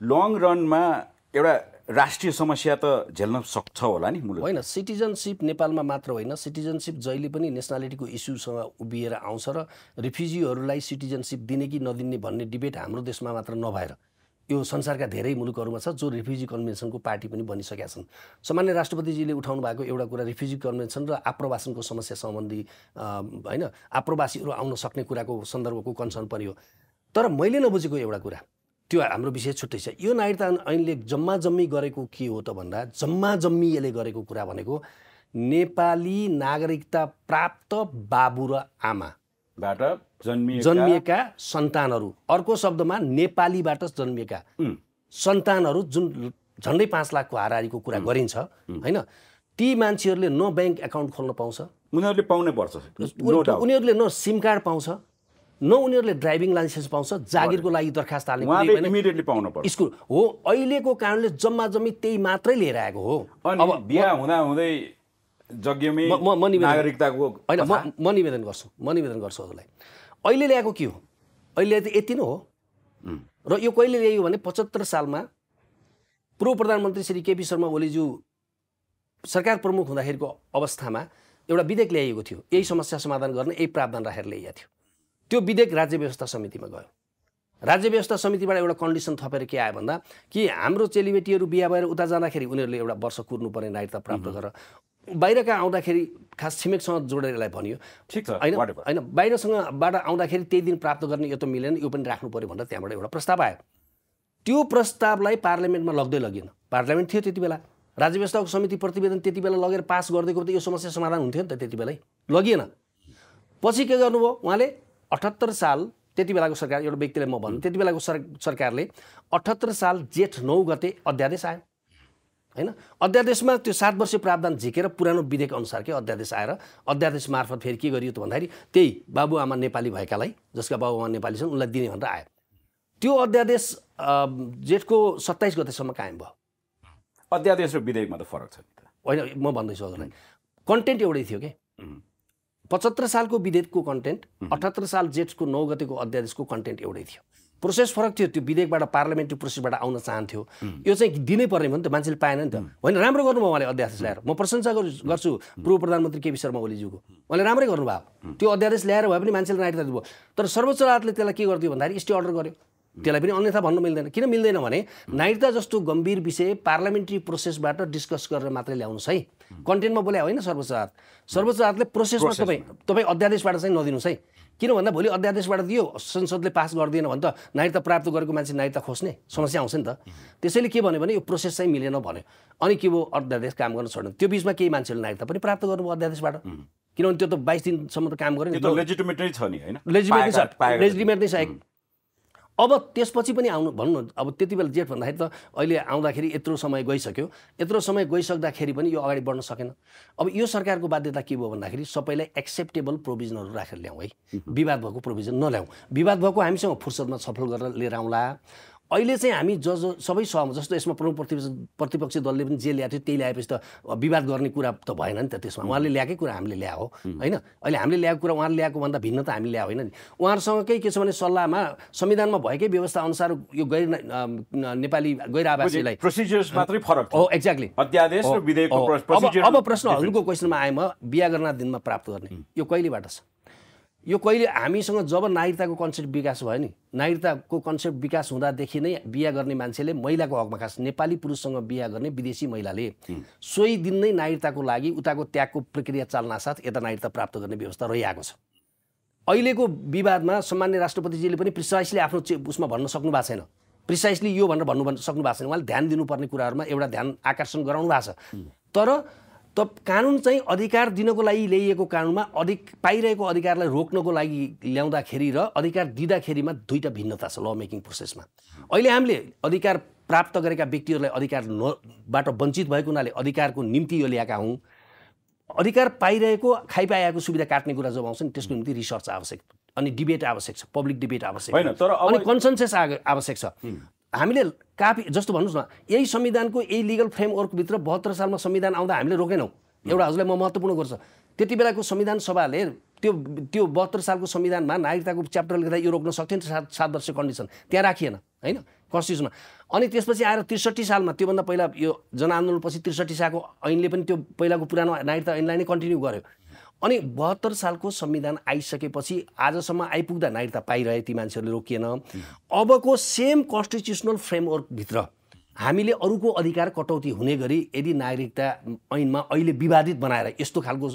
लङ रनमा एउटा राष्ट्रिय समस्या त झेल्न सक्छ होला नि मूल होइन सिटिजनसिप नेपालमा मात्र होइन। सिटिजनसिप जहिले पनि नेसनालिटीको इस्युसँग उभिएर आउँछ र रिफ्युजीहरूलाई सिटिजनसिप दिने कि नदिने भन्ने डिबेट हाम्रो देशमा मात्र नभएर। यो संसारका धेरै मुलुकहरूमा छ जो रिफ्युजी कन्भेन्सनको पार्टी पनि बनिसकेका छन्। सामान्य राष्ट्रपतिजीले उठाउनु भएको एउटा कुरा रिफ्युजी कन्भेन्सन र आप्रवासनको समस्या सम्बन्धी होइन आप्रवासीहरू आउन सक्ने कुराको सन्दर्भको कन्सर्न पनि हो। तर मैले नबुझेको एउटा कुरा त्यो हाम्रो विषय छुट्टै छ। यो नागरिकता ऐनले जम्मा जम्मी गरेको के हो त भन्दा जम्मा जम्मी यसले गरेको कुरा भनेको नेपाली नागरिकता प्राप्त बाबु र आमाबाट जन्मिएका? सन्तानहरू। अर्को शब्दमा नेपालीबाट जन्मिएका। सन्तानहरू जुन झन्डै पाँच लाखको हाराहारीको कुरा गरिन्छ होइन? ती मान्छेहरूले न ब्याङ्क एकाउन्ट खोल्न पाउँछ। उनीहरूले पाउनै पर्छ उनीहरूले न सिम कार्ड पाउँछ न उनीहरूले ड्राइभिङ लाइसेन्स पाउँछ जागिरको लागि दरखास्त हाल्ने पाउनु पर्छ। स्कुल हो। अहिलेको कारणले जम्मा जम्मी त्यही मात्रै लिएर आएको हो। अनि बिहा हुँदा हुँदै म- निवेदन- गर्छु म निवेदन गर्छु हजुरलाई। अहिले ल्याएको के हो? अहिले त यति नै हो। र यो कहिले ल्याइयो भने पचहत्तर सालमा पूर्व प्रधानमन्त्री श्री केपी शर्मा ओलीज्यू सरकार प्रमुख हुँदाखेरिको अवस्थामा एउटा विधेयक ल्याइएको थियो। यही समस्या समाधान गर्न यही प्रावधान राखेर ल्याइएको थियो। त्यो विधेयक राज्य व्यवस्था समितिमा गयो। राज्य व्यवस्था समितिबाट एउटा कन्डिसन थपेर के आयो भन्दा कि हाम्रो चेलीबेटीहरू बिहा भएर उता जाँदाखेरि उनीहरूले एउटा वर्ष कुर्नुपर्ने नागरिकता प्राप्त गरेर बाहिरका आउँदाखेरि खास छिमेकसँग जोडेर यसलाई भनियो। ठिक छ होइन. होइन बाहिरसँगबाट आउँदाखेरि त्यही दिन प्राप्त गर्ने यो त मिलेन यो पनि राख्नु पऱ्यो भनेर त्यहाँबाट एउटा प्रस्ताव आयो। त्यो प्रस्तावलाई पार्लियामेन्टमा लग्दै लगिएन। पार्लियामेन्ट थियो त्यति बेला। राज्य व्यवस्थाको समिति प्रतिवेदन त्यति बेला लगेर पास गरिदिएको त यो समस्या समाधान हुन्थ्यो नि त त्यति बेलै। लगिएन। पछि के गर्नुभयो? उहाँले अठहत्तर साल त्यति बेलाको सरकार एउटा व्यक्तिलाई म भन्नु त्यति बेलाको सर सरकारले अठहत्तर साल जेठ नौ गते अध्यादेश आयो। होइन? अध्यादेशमा त्यो सात वर्ष प्रावधान झिकेर पुरानो विधेयक अनुसारकै अध्यादेश आएर अध्यादेश मार्फत फेरि के गरियो त भन्दाखेरि त्यही बाबुआमा नेपाली भएकालाई जसका बाबुआमा नेपाली छन् उनलाई दिने भनेर आयो। त्यो अध्यादेश जेठको सत्ताइस गतेसम्म कायम भयो। अध्यादेश र विधेयकमा त फरक छ नि त। होइन म भन्दैछु हजुरलाई। कन्टेन्ट एउटै थियो कि? पचहत्तर सालको विधेयकको कन्टेन्ट अठहत्तर साल जेठको नौ गतेको अध्यादेशको कन्टेन्ट एउटै थियो। प्रोसेस फरक थियो त्यो विधेयकबाट पार्लियामेन्ट्री प्रोसेसबाट आउन चाहन्थ्यो। यो चाहिँ दिनै पर्ने भयो नि त मान्छेले पाएन नि त। होइन राम्रो गर्नुभयो उहाँले अध्यादेश ल्याएर। म प्रशंसा गर्छु गर्छु पूर्व प्रधानमन्त्री केपी शर्मा ओलीज्यूको। उहाँले राम्रै गर्नुभयो। त्यो अध्यादेश ल्याएर भए पनि मान्छेले नागरिकता दिनुभयो। तर सर्वोच्च अदालतले त्यसलाई के गरिदियो भन्दाखेरि स्टे अर्डर गर्यो। त्यसलाई पनि अन्यथा भन्नु मिल्दैन। किन मिल्दैन भने नागरिकता जस्तो गम्भीर विषय पार्लियामेन्ट्री प्रोसेसबाट डिस्कस गरेर मात्रै ल्याउनुहोस् है। कन्टेन्टमा बोले होइन सर्वोच्च अदालत। सर्वोच्च अदालतले प्रोसेसमा तपाईँ तपाईँ अध्यादेशबाट चाहिँ नदिनुहोस् है। किन भन्दा भोलि अध्यादेशबाट दियो संसदले पास गरिदिएन भने त नागरिकता प्राप्त गरेको मान्छे नागरिकता खोज्ने समस्या आउँछ नि त। त्यसैले के भन्यो भने यो प्रोसेस चाहिँ मिलेन भन्यो। अनि के भयो? अध्यादेश काम गर्न छोड्यो त्यो बिचमा केही मान्छेले नागरिकता पनि प्राप्त गर्नुभयो अध्यादेशबाट। किनभने त्यो त बाइस दिनसम्म त काम गर्यो नि त्यो त लेजिटिमेट नै छ नि लेजिमेट नै छ। पाएका- लेजिटिमेट नै छ। एक अब त्यसपछि पनि आउनु भन्नु अब त्यति बेला जेठ भन्दाखेरि त अहिले आउँदाखेरि यत्रो समय गइसक्यो। यत्रो समय गइसक्दाखेरि पनि यो अगाडि बढ्न सकेन। अब यो सरकारको बाध्यता के भयो भन्दाखेरि सबैलाई एक्सेप्टेबल प्रोभिजनहरू राखेर ल्याउँ है। विवाद भएको प्रोभिजन नल्याउँ। विवाद भएको हामीसँग फुर्सदमा छलफल गरेर लिएर आउँला। अहिले चाहिँ हामी ज जो सबै सहमत जस्तो यसमा प्रमुख प्रतिपक्ष प्रतिपक्षी दलले पनि जे ल्याएको थियो त्यही ल्याएपछि त विवाद गर्ने कुरा त भएन नि त त्यसमा। उहाँले ल्याएकै कुरा हामीले ल्याएको होइन? अहिले हामीले ल्याएको कुरा उहाँले ल्याएको भन्दा भिन्न त हामीले ल्याएको होइन नि। उहाँहरूसँगकै के छ भने सल्लाहमा संविधानमा भएकै व्यवस्था अनुसार यो गैर नेपाली गैर आवासीलाई प्रोसिजर्स मात्रै फरक हो एक्ज्याक्टली अध्यादेश र विधेयकको अब प्रोसिजर अब प्रश्न हजुरको क्वेसनमा आएमा बिहा गर्न दिनमा प्राप्त गर्ने। यो कहिलेबाट छ? यो कहिले हामीसँग जब नागरिकताको कन्सेप्ट विकास भयो नि नागरिकताको कन्सेप्ट विकास हुँदादेखि नै बिहा गर्ने मान्छेले महिलाको हकमा खास नेपाली पुरुषसँग बिहा गर्ने विदेशी महिलाले सोही दिन नै नागरिकताको लागि उताको त्यागको प्रक्रिया चाल्नासाथ यता नागरिकता प्राप्त गर्ने व्यवस्था रहिआएको छ। अहिलेको विवादमा सामान्य राष्ट्रपतिजीले पनि प्रिसाइसली आफ्नो उसमा भन्न सक्नु भएको छैन। प्रिसाइसली यो भनेर भन्नु भन्न सक्नु भएको छैन। उहाँले ध्यान दिनुपर्ने कुराहरूमा एउटा ध्यान आकर्षण गराउनु भएको छ। तर त कानुन चाहिँ अधिकार दिनको लागि ल्याइएको कानुनमा अधिक पाइरहेको अधिकारलाई रोक्नको लागि ल्याउँदाखेरि र अधिकार दिँदाखेरिमा दुईवटा भिन्नता छ ल मेकिङ प्रोसेसमा अहिले हामीले अधिकार प्राप्त गरेका व्यक्तिहरूलाई अधिकार नबाट वञ्चित भएको हुनाले अधिकारको निम्ति यो ल्याएका हौँ। अधिकार पाइरहेको खाइपाएको सुविधा काट्ने कुरा जब आउँछ नि त्यसको निम्ति रिसर्च आवश्यक अनि डिबेट आवश्यक छ पब्लिक डिबेट आवश्यक होइन, तर अनि कन्सन्सेस आवश्यक छ। हामीले काफी जस्तो भन्नुहोस् न यही संविधानको यही लिगल फ्रेमवर्कभित्र बहत्तर सालमा संविधान आउँदा हामीले रोकेनौँ। एउटा हजुरलाई म महत्त्वपूर्ण गर्छ। त्यति बेलाको संविधान सभाले त्यो त्यो बहत्तर सालको संविधानमा नागरिकताको च्याप्टर लेख्दा यो रोक्न सक्थ्यो नि सात सात वर्ष कन्डिसन त्यहाँ राखिएन होइन? कन्स्टिट्युसनमा। अनि त्यसपछि आएर त्रिसठी सालमा त्योभन्दा पहिला यो जनआन्दोलनपछि त्रिसठी सालको ऐनले पनि त्यो पहिलाको पुरानो नागरिकता ऐनलाई नै कन्टिन्यू गर्यो। अनि बहत्तर सालको संविधान आइसकेपछि आजसम्म आइपुग्दा नागरिकता पाइरहे ती मान्छेहरूले रोकिएन। अबको सेम कन्स्टिट्युसनल फ्रेमवर्कभित्र हामीले अरूको अधिकार कटौती हुने गरी यदि नागरिकता ऐनमा अहिले विवादित बनाएर यस्तो खालको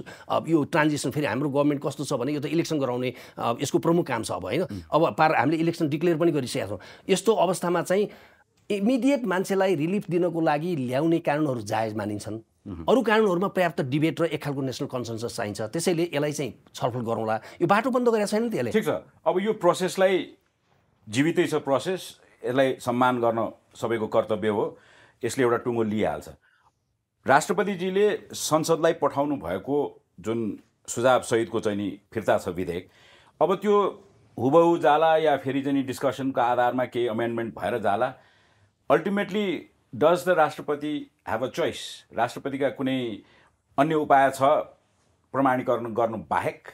यो ट्रान्जेक्सन फेरि हाम्रो गभर्मेन्ट कस्तो छ भने यो त इलेक्सन गराउने यसको प्रमुख काम छ अब होइन? अब पार हामीले इलेक्सन डिक्लेयर पनि गरिसकेका छौँ। यस्तो अवस्थामा चाहिँ इमिडिएट मान्छेलाई रिलिफ दिनको लागि ल्याउने कानुनहरू जायज मानिन्छन्। अरू कानुनहरूमा पर्याप्त डिबेट र एक खालको नेसनल कन्सेन्सस चाहिन्छ। त्यसैले यसलाई चाहिँ छलफल गरौँला। यो बाटो बन्द गरेको छैन नि त यसले? ठिक छ। अब यो प्रोसेसलाई जीवितै छ प्रोसेस। यसलाई सम्मान गर्न सबैको कर्तव्य हो। यसले एउटा टुङ्गो लिइहाल्छ। राष्ट्रपतिजीले संसदलाई पठाउनु भएको जुन सुझाव सहितको चाहिँ नि फिर्ता छ विधेयक अब त्यो हुबहु जाला या फेरि चाहिँ डिस्कसनको आधारमा केही अमेन्डमेन्ट भएर जाला। अल्टिमेटली डज द राष्ट्रपति ह्याभ अ चोइस राष्ट्रपतिका कुनै अन्य उपाय छ प्रमाणीकरण गर्नु बाहेक?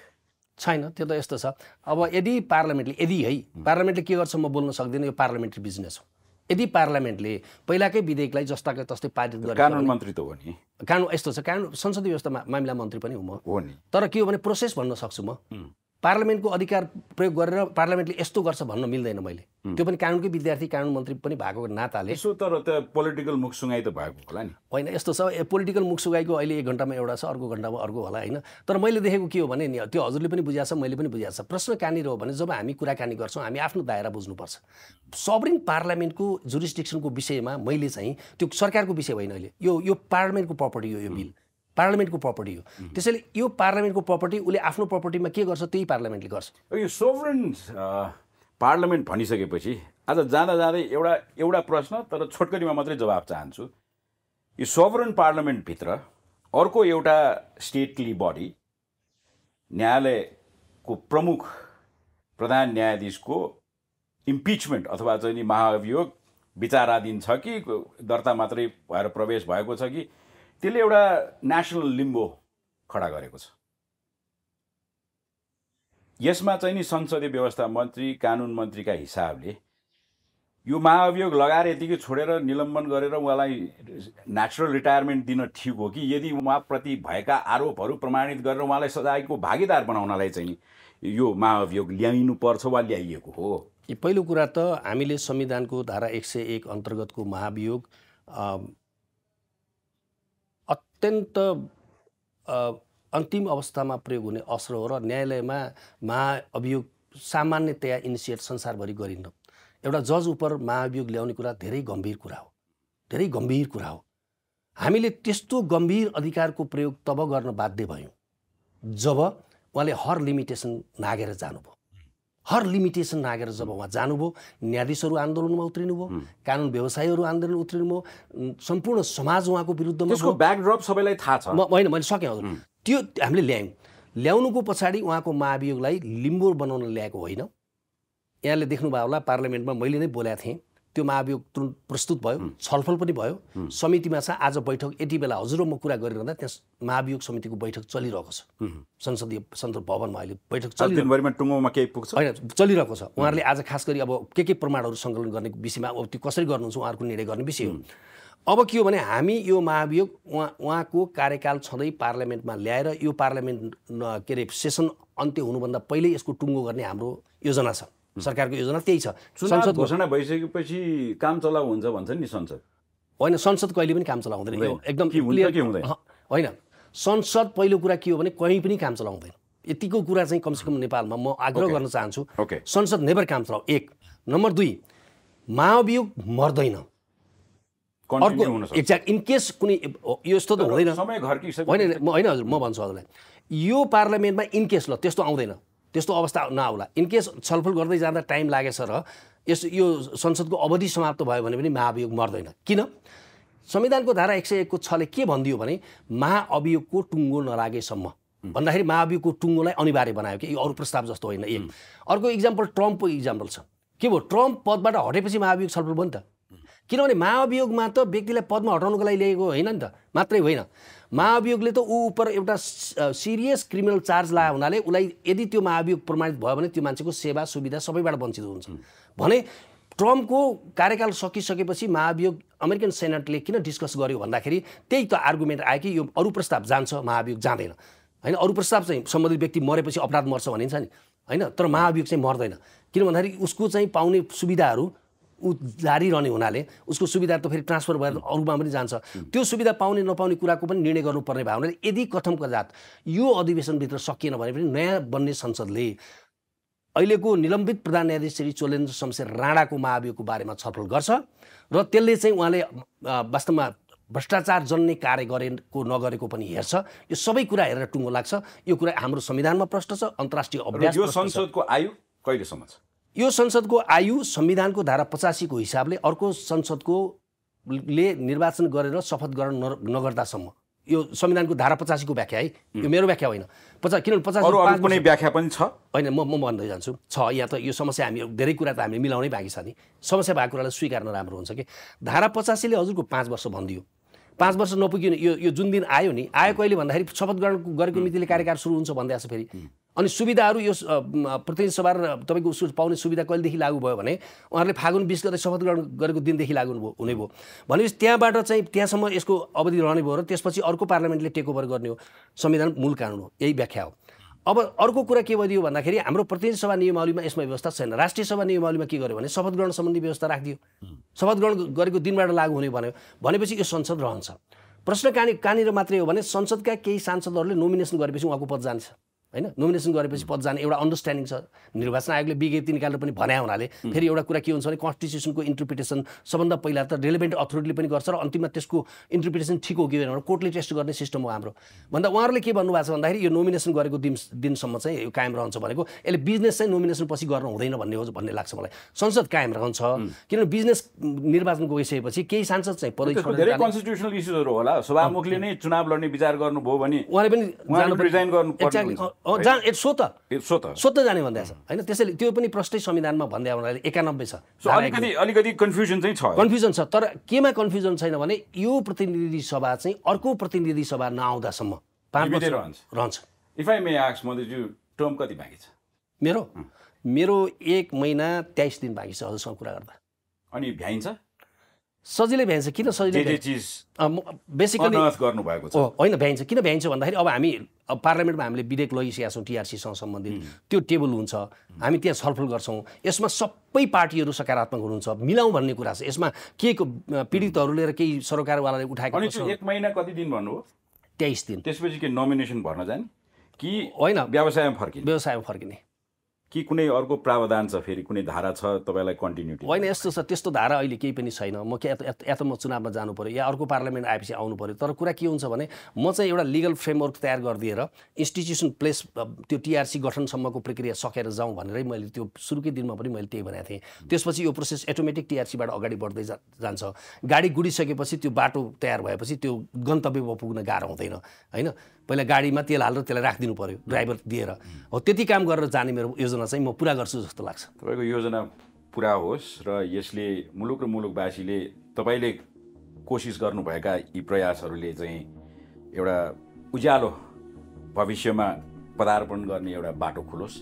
छैन त्यो त यस्तो छ। अब यदि पार्लियामेन्टले यदि है पार्लियामेन्टले के गर्छ म बोल्न सक्दिनँ यो पार्लियामेन्ट्री बिजनेस हो। यदि पार्लियामेन्टले पहिलाकै विधेयकलाई जस्ताको तस्तै पारित गरेको कानुन मन्त्री त हो नि। कानुन यस्तो छ कानुन संसदीय व्यवस्था मामिला मन्त्री पनि हो म। हो नि। तर के हो भने प्रोसेस भन्न सक्छु म। पार्लियामेन्टको अधिकार प्रयोग गरेर पार्लियामेन्टले यस्तो गर्छ भन्न मिल्दैन मैले। त्यो पनि कानुनकै विद्यार्थी कानुन मन्त्री पनि भएको नाताले। यसो तर त पोलिटिकल मुखसुगाइ त भएको होला नि। होइन यस्तो छ। पोलिटिकल मुखसुगाइको अहिले एक घन्टामा एउटा छ अर्को घन्टामा अर्को होला होइन। तर मैले देखेको के हो भने नि त्यो हजुरले पनि बुझाएको छ मैले पनि बुझाएको छ। प्रश्न कहाँनिर हो भने जब हामी कुराकानी गर्छौँ हामी आफ्नो दायरा बुझ्नुपर्छ। सबरिन पार्लियामेन्टको जुरिस्डिक्सनको विषयमा मैले चाहिँ त्यो सरकारको विषय होइन अहिले। यो यो पार्लियामेन्टको प्रपर्टी हो यो बिल। पार्लियामेन्टको प्रपर्टी हो। त्यसैले यो पार्लियामेन्टको प्रपर्टी उसले आफ्नो प्रपर्टीमा के गर्छ त्यही पार्लियामेन्टले गर्छ। यो सोभरेन पार्लियामेन्ट भनिसकेपछि आज जाँदा जाँदै एउटा एउटा प्रश्न तर छोटकरीमा मात्रै जवाब चाहन्छु। यो सोभरेन पार्लियामेन्टभित्र अर्को एउटा स्टेटली बडी न्यायालयको प्रमुख प्रधान न्यायाधीशको इम्पिचमेन्ट अथवा चाहिँ नि महाअभियोग विचाराधीन छ कि दर्ता मात्रै भएर प्रवेश भएको छ कि त्यसले एउटा नेसनल लिम्बो खडा गरेको छ। यसमा चाहिँ नि संसदीय व्यवस्था मन्त्री कानुन मन्त्रीका हिसाबले यो महाअभियोग लगाएर यतिकै छोडेर निलम्बन गरेर उहाँलाई नेचुरल रिटायरमेन्ट दिन ठिक हो कि यदि उहाँप्रति भएका आरोपहरू प्रमाणित गरेर उहाँलाई सजायको भागीदार बनाउनलाई चाहिँ यो महाअभियोग ल्याइनु पर्छ वा ल्याइएको हो? पहिलो कुरा त हामीले संविधानको धारा एक सय एक अन्तर्गतको महाभियोग अत्यन्त अन्तिम अवस्थामा प्रयोग हुने अस्त्र हो र न्यायालयमा महाअभियोग सामान्यतया इनिसिएट संसारभरि गरिन्न। एउटा जज उप महाअभियोग ल्याउने कुरा धेरै गम्भीर कुरा हो। धेरै गम्भीर कुरा हो। हामीले त्यस्तो गम्भीर अधिकारको प्रयोग तब गर्न बाध्य भयौँ जब उहाँले हर लिमिटेसन नागेर जानुभयो। हर लिमिटेसन नागेर जब उहाँ जानुभयो न्यायाधीशहरू आन्दोलनमा उत्रिनुभयो कानुन व्यवसायीहरू आन्दोलन उत्रिनुभयो सम्पूर्ण समाज उहाँको विरुद्धमा त्यसको। ब्याकड्रप सबैलाई थाहा छ। म होइन मैले सकेँ हजुर। त्यो हामीले ल्यायौँ। ल्याउनुको पछाडि उहाँको महाभियोगलाई लिम्बो बनाउन ल्याएको होइन। यहाँले देख्नुभयो होला पार्लियामेन्टमा मैले नै बोलेको थिएँ। त्यो महाभियोग तुरन्त प्रस्तुत भयो छलफल पनि भयो। समितिमा छ आज बैठक यति बेला हजुर म कुरा गरिरहँदा त्यहाँ महाभियोग समितिको बैठक चलिरहेको छ। संसदीय संसद भवनमा अहिले बैठक चलिरहेको टुङ्गोमा केही पुग्छ? होइन चलिरहेको छ। उहाँहरूले आज खास गरी अब के के प्रमाणहरू सङ्कलन गर्ने विषयमा अब त्यो कसरी गर्नुहुन्छ उहाँहरूको निर्णय गर्ने विषय हो। अब के हो भने हामी यो महाभियोग उहाँ उहाँको कार्यकाल छँदै पार्लियामेन्टमा ल्याएर यो पार्लियामेन्ट के अरे सेसन अन्त्य हुनुभन्दा पहिले यसको टुङ्गो गर्ने हाम्रो योजना छ। सरकारको योजना त्यही छ। संसदको घोषणा भइसकेपछि काम चलाउ हुन्छ भन्छ नि संसद। होइन संसद कहिले पनि काम चलाउँदैन। एकदम होइन। संसद पहिलो कुरा के हो भने कहीँ पनि काम चलाउँदैन। यतिको कुरा चाहिँ कमसेकम नेपालमा म आग्रह. गर्न चाहन्छु. संसद नेभर काम चलाऊ एक। नम्बर दुई महाभियोग मर्दैन। अर्को एक्ज्याक्ट इनकेस कुनै यो यस्तो त हुँदैन। होइन होइन हजुर म भन्छु हजुरलाई। यो पार्लियामेन्टमा इनकेस ल त्यस्तो आउँदैन। त्यस्तो अवस्था नआउला। इनकेस छलफल गर्दै जाँदा टाइम लागेछ र यस यो संसदको अवधि समाप्त भयो भने पनि महाभियोग मर्दैन। किन? संविधानको धारा एक सय एकको छले के भनिदियो भने महाअभियोगको टुङ्गो नलागेसम्म। भन्दाखेरि महाभियोगको टुङ्गोलाई अनिवार्य बनायो कि यो अरू प्रस्ताव जस्तो होइन एक। अर्को इक्जाम्पल ट्रम्पको इक्जाम्पल छ। के भयो? ट्रम्प पदबाट हटेपछि महाभियोग छलफल भयो नि त। किनभने महाअभियोगमा त व्यक्तिलाई पदमा हटाउनुको लागि ल्याएको होइन नि त। मात्रै होइन। महाअभियोगले त ऊ उप एउटा सिरियस क्रिमिनल चार्ज लगायो हुनाले उसलाई यदि त्यो महाअभियोग प्रमाणित भयो भने त्यो मान्छेको सेवा सुविधा सबैबाट वञ्चित हुन्छ। भने ट्रम्पको कार्यकाल सकिसकेपछि महाभियोग अमेरिकन सेनेटले किन डिस्कस गर्यो भन्दाखेरि त्यही त आर्गुमेन्ट आयो कि यो अरू प्रस्ताव जान्छ महाभियोग जाँदैन। होइन अरू प्रस्ताव चाहिँ सम्बन्धित व्यक्ति मरेपछि अपराध मर्छ भनिन्छ नि। होइन तर महाभियोग चाहिँ मर्दैन। किन भन्दाखेरि उसको चाहिँ पाउने सुविधाहरू ऊ जारी रहने हुनाले उसको सुविधा त फेरि ट्रान्सफर भएर अरूमा पनि जान्छ। त्यो सुविधा पाउने नपाउने कुराको पनि निर्णय गर्नुपर्ने भयो हुनाले यदि कथमको जात यो अधिवेशनभित्र सकिएन भने पनि नयाँ बन्ने संसदले अहिलेको निलम्बित प्रधान न्यायाधीश श्री चोलेन्द्र शमशेर राणाको महाभियोगको बारेमा छलफल गर्छ र त्यसले चाहिँ उहाँले वास्तवमा भ्रष्टाचार जन्ने कार्य गरेको नगरेको पनि हेर्छ। यो सबै कुरा हेरेर टुङ्गो लाग्छ। यो कुरा हाम्रो संविधानमा प्रश्न छ अन्तर्राष्ट्रिय अभ्यास। संसदको आयु कहिलेसम्म छ? यो संसदको आयु संविधानको धारा पचासीको हिसाबले अर्को संसदको ले निर्वाचन गरेर शपथ गर्न न- नगर्दासम्म। यो संविधानको धारा पचासीको व्याख्या है। यो मेरो व्याख्या होइन। पचास किनभने पचास कुनै व्याख्या पनि छ? होइन म म भन्दै जान्छु। छ यहाँ त यो समस्या हामी धेरै कुरा त हामीले मिलाउनै बाँकी छ नि। समस्या भएको कुरालाई स्वीकार्न राम्रो हुन्छ कि? धारा पचासीले हजुरको पाँच वर्ष भनिदियो। पाँच वर्ष नपुग्यो यो यो जुन दिन आयो नि आयो कहिले भन्दाखेरि शपथ ग्रहण गरेको मितिले कार्यकाल सुरु हुन्छ भन्दै छ फेरि। अनि सुविधाहरू यो प्रतिनिधि सभा र तपाईँको पाउने सुविधा कहिलेदेखि लागू भयो भने उहाँहरूले फागुन बिस गते शपथ ग्रहण गरेको दिनदेखि लागू भयो हुने भयो भनेपछि त्यहाँबाट चाहिँ त्यहाँसम्म यसको अवधि रहने भयो र त्यसपछि अर्को पार्लियामेन्टले टेक ओभर गर्ने हो। संविधान मूल कानुन हो यही व्याख्या हो। अब अर्को कुरा के भइदियो भन्दाखेरि हाम्रो प्रतिनिधि सभा नियमावलीमा यसमा व्यवस्था छैन। राष्ट्रिय सभा नियमावलीमा के गर्यो भने शपथ ग्रहण सम्बन्धी व्यवस्था राखिदियो। शपथ ग्रहण गरेको दिनबाट लागू हुने भन्यो। भनेपछि यो संसद रहन्छ। प्रश्न कहाँनिर कहाँनिर मात्रै हो भने संसदका केही सांसदहरूले नोमिनेसन गरेपछि उहाँको पद जान्छ। होइन? नोमिनेसन गरेपछि पद जाने एउटा अन्डरस्ट्यान्डिङ छ। निर्वाचन आयोगले विज्ञप्ति निकालेर पनि भन्या हुनाले फेरि एउटा कुरा के हुन्छ भने कन्स्टिट्युसनको इन्टरप्रिटेसन सबभन्दा पहिला त रेलिभेन्ट अथोरिटीले पनि गर्छ र अन्तिममा त्यसको इन्टरप्रिटेसन ठिक हो कि होइन भनेर कोर्टले टेस्ट गर्ने सिस्टम हो हाम्रो। भन्दा उहाँहरूले के भन्नुभएको छ भन्दाखेरि यो नोमिनेसन गरेको दिन दिनसम्म चाहिँ यो कायम रहन्छ भनेको यसले बिजनेस चाहिँ नोमिनेसन पछि गर्नु हुँदैन भन्ने हो भन्ने लाग्छ मलाई। संसद कायम रहन्छ किनभने बिजनेस निर्वाचन गइसकेपछि केही सांसद चाहिँ कन्स्टिट्युसनल इस्युजहरू होला। सभामुखले नै चुनाव लड्ने विचार गर्नुभयो भने उहाँले पनि उहाँले जानु resign गर्नुपर्ने Exactly. हुन्छ। अँ, अँ, जान ए, सो त ए, सो त स्वतः जाने भन्दै छ। होइन त्यसैले त्यो पनि प्रष्टै संविधानमा भन्दै हुनाले एकानब्बे छ। अलिकति अलिकति कन्फ्युजन चाहिँ छ। कन्फ्युजन छ तर केमा कन्फ्युजन छैन भने यो प्रतिनिधि सभा चाहिँ अर्को प्रतिनिधि सभा नआउँदासम्म पाँच वर्ष लिमिटेड रहन्छ। इफ आई मे आक्स मधुज्यू टर्म कति बाँकी छ? मेरो? मेरो एक महिना तेइस दिन बाँकी छ हजुरसँग कुरा गर्दा। अनि भ्याइन्छ? सजिलै भ्याइन्छ किन सजिलै बेसिकली होइन भ्याइन्छ। किन भ्याइन्छ भन्दाखेरि अब हामी अब पार्लियामेन्टमा हामीले विधेयक लगिसकेका छौँ टिआरसीसँग सम्बन्धित त्यो टेबल हुन्छ। हामी त्यहाँ छलफल गर्छौँ। यसमा सबै पार्टीहरू सकारात्मक हुनुहुन्छ। मिलाउँ भन्ने कुरा छ। यसमा के को पीडितहरूले र केही सरकारवालाले उठाएको एक महिना कति दिन भन्नुभयो तेइस दिन। त्यसपछि के नोमिनेसन भर्न जाने? कि होइन। व्यवसायमा फर्किने? व्यवसायमा फर्किने। कि कुनै अर्को प्रावधान छ फेरि कुनै धारा छ तपाईँलाई कन्टिन्युटी होइन यस्तो छ त्यस्तो धारा अहिले केही पनि छैन। म के या म चुनावमा जानु पऱ्यो या अर्को पार्लियामेन्ट आएपछि आउनु पऱ्यो तर कुरा के हुन्छ भने म चाहिँ एउटा लिगल फ्रेमवर्क तयार गरिदिएर इन्स्टिट्युसन प्लेस त्यो टिआरसी गठनसम्मको प्रक्रिया सकेर जाउँ भनेरै मैले त्यो सुरुकै दिनमा पनि मैले त्यही भनेको थिएँ। त्यसपछि यो प्रोसेस एटोमेटिक टिआरसीबाट अगाडि बढ्दै जान्छ। गाडी गुडिसकेपछि त्यो बाटो तयार भएपछि त्यो गन्तव्यमा पुग्न गाह्रो हुँदैन होइन? पहिला गाडीमा तेल हालेर त्यसलाई राखिदिनु पऱ्यो ड्राइभर दिएर। हो त्यति काम गरेर जाने मेरो योजना चाहिँ म पुरा गर्छु जस्तो लाग्छ। तपाईँको योजना पुरा होस् र यसले मुलुक र मुलुकवासीले तपाईँले कोसिस गर्नुभएका यी प्रयासहरूले चाहिँ एउटा उज्यालो भविष्यमा पदार्पण गर्ने एउटा बाटो खुलोस्।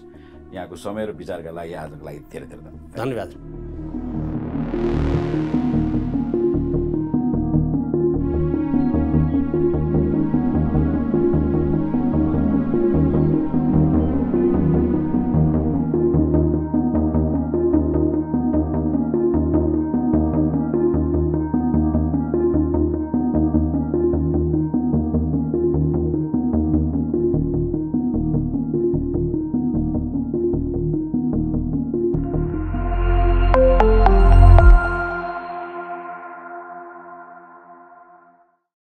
यहाँको समय र विचारका लागि आजको लागि धेरै धेरै धन्यवाद। धन्यवाद।